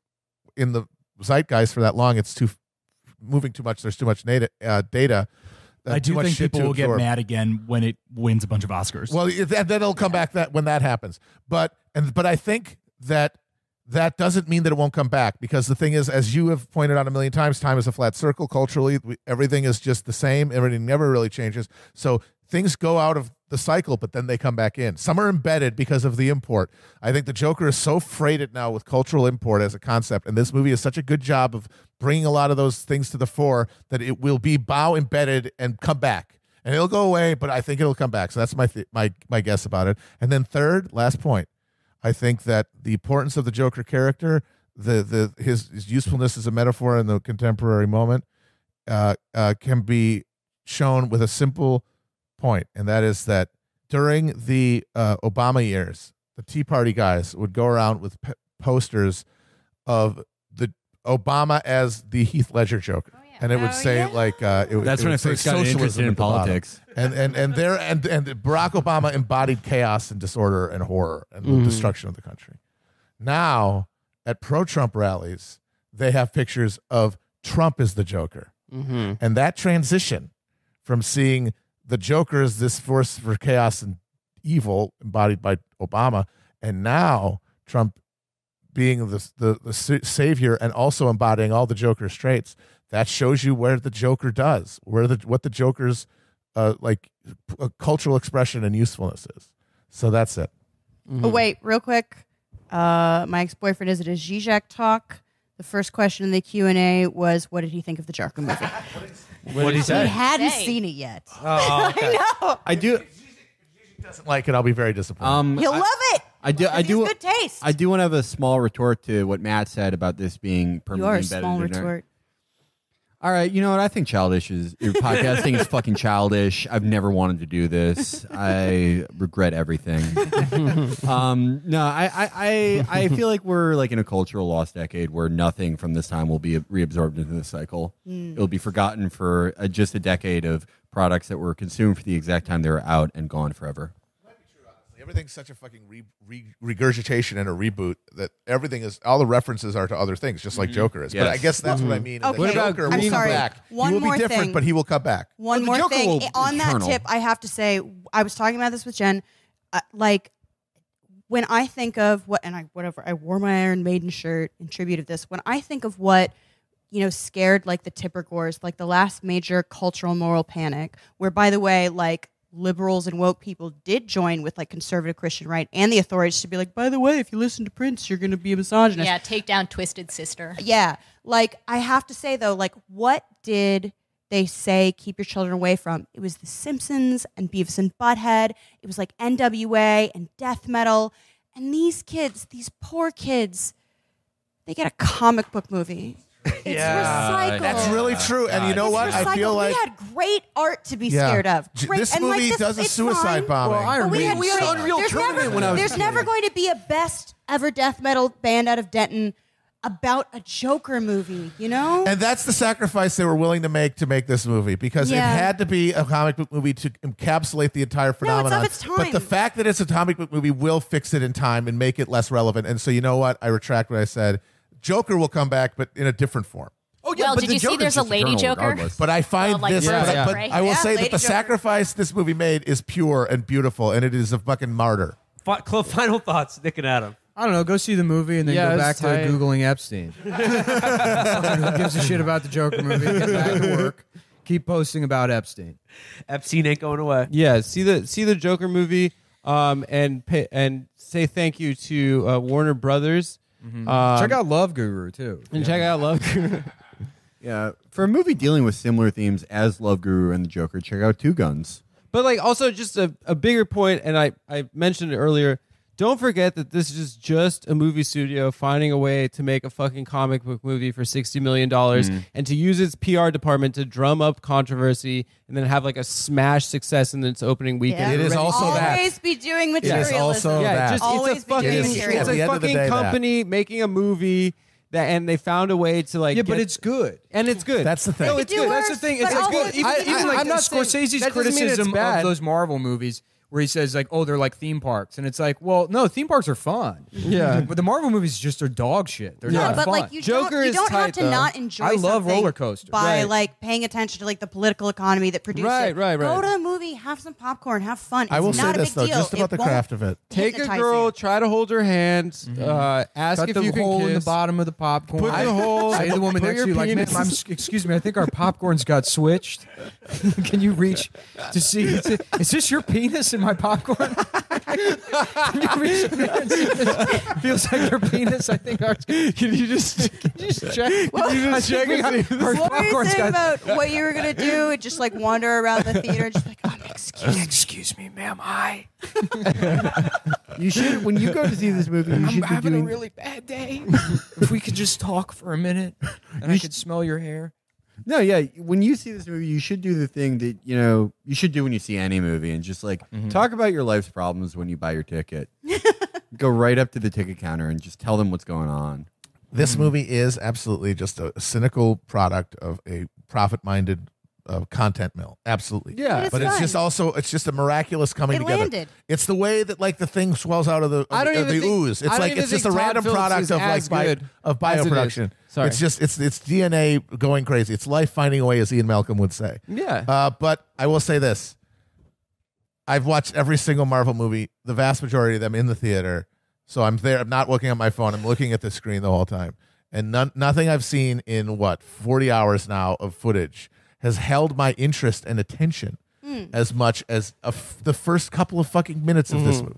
in the zeitgeist for that long. It's too moving too much. There's too much data. Uh, data uh, I too do much think shit people to will get mad again when it wins a bunch of Oscars. Well, it- that, then it'll come back that when that happens. But and but I think that that doesn't mean that it won't come back because the thing is, as you have pointed out a million times, time is a flat circle. Culturally, we, everything is just the same. Everything never really changes. So things go out of the cycle, but then they come back in. Some are embedded because of the import. I think the Joker is so freighted now with cultural import as a concept, and this movie is such a good job of bringing a lot of those things to the fore that it will be bow embedded and come back and it'll go away, but I think it'll come back. So that's my my my guess about it. And then third, last point, I think that the importance of the Joker character, the the his, his usefulness as a metaphor in the contemporary moment, uh, uh, can be shown with a simple point, and that is that during the uh, Obama years, the Tea Party guys would go around with posters of the Obama as the Heath Ledger Joker. And it would Oh, say yeah. like uh, it, That's it when would I say first got socialism interested in politics. and and and there and and Barack Obama embodied chaos and disorder and horror and the destruction of the country. Now at pro-Trump rallies, they have pictures of Trump as the Joker, Mm-hmm. and that transition from seeing the Joker as this force for chaos and evil embodied by Obama, and now Trump being the the, the savior and also embodying all the Joker's traits. That shows you where the Joker does, where the what the Joker's uh, like p- uh, cultural expression and usefulness is. So that's it. Oh wait, real quick. Uh, my ex-boyfriend is at a Zizek talk. The first question in the Q and A was, "What did he think of the Joker movie?" What did he say? he say? hadn't Say. seen it yet. Oh, okay. I know. I do. Doesn't like it, I'll be very disappointed. Um, He'll I, love it. I do. I do. good taste. I do want to have a small retort to what Matt said about this being you permanently are a embedded small in our- retort. All right, you know what? I think childish is your podcasting is fucking childish. I've never wanted to do this. I regret everything. um, no, I, I, I, I feel like we're like in a cultural lost decade where nothing from this time will be reabsorbed into the cycle. It'll be forgotten for uh, just a decade of products that were consumed for the exact time they were out and gone forever. Everything's such a fucking re- re- regurgitation and a reboot that everything is all the references are to other things, just like Joker is. But I guess that's what I mean. is Okay, What Joker I'm will sorry. come back. One he will more be different, thing. but he will come back. One the more Joker thing will on that tip, I have to say, I was talking about this with Jen. Uh, like when I think of what, and I whatever, I wore my Iron Maiden shirt in tribute of this. When I think of what you know scared like the Tipper Gores, like the last major cultural moral panic, where by the way, like liberals and woke people did join with like conservative Christian right and the authorities to be like, by the way, if you listen to Prince, you're going to be a misogynist. Yeah, take down Twisted Sister. Yeah. Like I have to say though, like what did they say keep your children away from? It was The Simpsons and Beavis and Butthead. It was like NWA and death metal. And these kids, these poor kids, they get a comic book movie. It's recycled. That's really true. And you know It's what? I recycled. feel like we had great art to be Yeah. scared of. J- Great. this and like, movie this, does a it's suicide fine. bombing. Well, Iron But we had, Maiden we had great- Unreal there's Tournament never, when I was There's a never going to be a best ever death metal band out of Denton about a Joker movie, you know? And that's the sacrifice they were willing to make to make this movie because Yeah. it had to be a comic book movie to encapsulate the entire it's of phenomenon. its But the fact that it's a comic book movie will fix it in time and make it less relevant. And so you know what? I retract what I said. Joker will come back, but in a different form. Oh Well, but did the you see there's a lady Joker? regardless. But I find Oh, like this, Birds but, of but I will Yeah, say that the Joker. sacrifice this movie made is pure and beautiful, and it is a fucking martyr. Fi- final thoughts, Nick and Adam. I don't know. Go see the movie and then Yeah, go back to googling Epstein. Who gives a shit about the Joker movie? Get back to work. Keep posting about Epstein. Epstein ain't going away. Yeah, see the see the Joker movie, um, and pay, and say thank you to uh, Warner Brothers. Um, Check out Love Guru too. and check out Love. Guru. yeah, for a movie dealing with similar themes as Love Guru and the Joker, check out Two Guns. But like also just a, a bigger point, and I, I mentioned it earlier. Don't forget that this is just a movie studio finding a way to make a fucking comic book movie for sixty million dollars, mm. and to use its PR department to drum up controversy, and then have like a smash success in its opening weekend. It is also always that. be doing is materialism. also yeah, that. just Always it's a be fucking doing it's materialism. At the a end of the fucking day, that. company making a movie that, and they found a way to like Yeah, but it's good. and it's good. That's the thing. No, it's good. worse, That's the thing. but It's like good. Even, could do even worse. like I'm not Scorsese's that doesn't mean it's criticism of those Marvel movies, where he says like, "Oh, they're like theme parks," and it's like, well, no, theme parks are fun. Yeah. but the Marvel movies just are dog shit. They're No, not but fun. like you Joker don't, you is don't have tight, to though. not enjoy. I love something roller coasters. by Right. like paying attention to like the political economy that produced Right, it. right, right. Go to the movie, have some popcorn, have fun. I will It's say not a this big though, deal. just about It the craft of it. Take a girl, try to hold her hand, uh, ask Cut if the you can hole in the bottom of the popcorn. Put the hole- Say the woman next to you, like, "Ma'am, I'm, s- excuse me, I think our popcorn's got switched. Can you reach to see? Is, this your penis in my popcorn? Can you reach in there and see if it feels like your penis? I think ours. Can you just, can you just check? Can you just check and see What were you saying got? about what you were gonna do? And just like wander around the theater, and just like, um, excuse me. Excuse me, ma'am. I. You should when you go to see this movie. You I'm should be having doing. a really bad day. if we could just talk for a minute, and I could smell your hair. No, yeah. When you see this movie, you should do the thing that you know you should do when you see any movie, and just like talk about your life's problems when you buy your ticket. Go right up to the ticket counter and just tell them what's going on. This movie is absolutely just a cynical product of a profit-minded uh, content mill. Absolutely. Yeah. But it's but it's just also it's just a miraculous coming It together. landed. It's the way that like the thing swells out of the of, I don't of even the think- ooze. I It's don't like even it's just a Todd random Phillips product of like bi- good of as it is. bioproduction. Sorry. It's just it's it's DNA going crazy. It's life finding a way, as Ian Malcolm would say. Yeah. Uh, but I will say this: I've watched every single Marvel movie, the vast majority of them in the theater. So I'm there. I'm not looking at my phone. I'm looking at the screen the whole time. And none, nothing I've seen in what 40 hours now of footage has held my interest and attention as much as a f- the first couple of fucking minutes of this movie.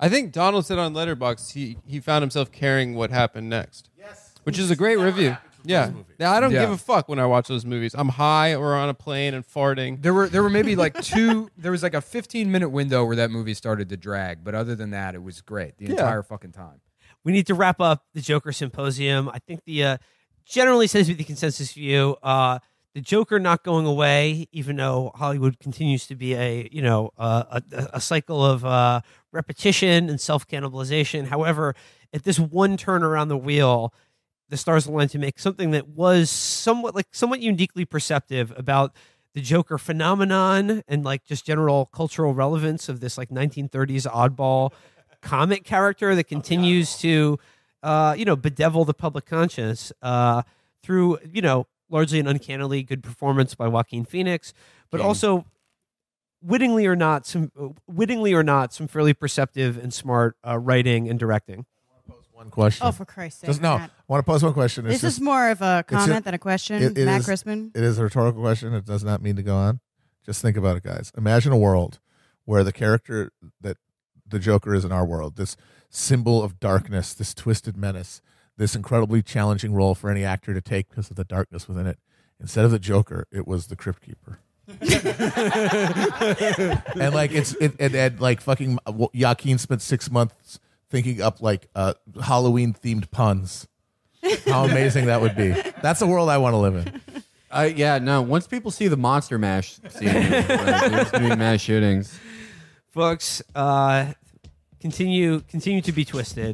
I think Donald said on Letterboxd he he found himself caring what happened next. Yes, which is a great review. Yeah, now I don't Yeah. give a fuck when I watch those movies. I'm high or on a plane and farting. There were there were maybe like two. There was like a 15 minute window where that movie started to drag, but other than that, it was great the Yeah. entire fucking time. we need to wrap up the Joker symposium. I think the uh, generally seems to be the consensus view. Uh, the Joker not going away, even though Hollywood continues to be a you know uh, a, a cycle of uh, repetition and self cannibalization. However, at this one turn around the wheel, the stars aligned to make something that was somewhat like somewhat uniquely perceptive about the Joker phenomenon and like just general cultural relevance of this like 1930s oddball comic character that continues to uh, you know bedevil the public conscience uh, through you know largely an uncannily good performance by Joaquin Phoenix, but also wittingly or not some wittingly or not some fairly perceptive and smart uh, writing and directing. One question. Oh, for Christ's sake! Just, no, I want to pose one question. It's This just- is more of a just- comment than a question. it- it Matt is- Christman. It is a rhetorical question. It does not mean to go on. Just think about it, guys. Imagine a world where the character that the Joker is in our world, this symbol of darkness, this twisted menace, this incredibly challenging role for any actor to take because of the darkness within it. Instead of the Joker, it was the Crypt Keeper. and like it's it, it and like fucking uh, Joaquin spent six months thinking up like uh, Halloween themed puns. How amazing that would be! That's the world I want to live in. Uh, yeah, no. Once people see the monster mash scene, uh, there's gonna be mass shootings. Folks, uh, continue continue to be twisted.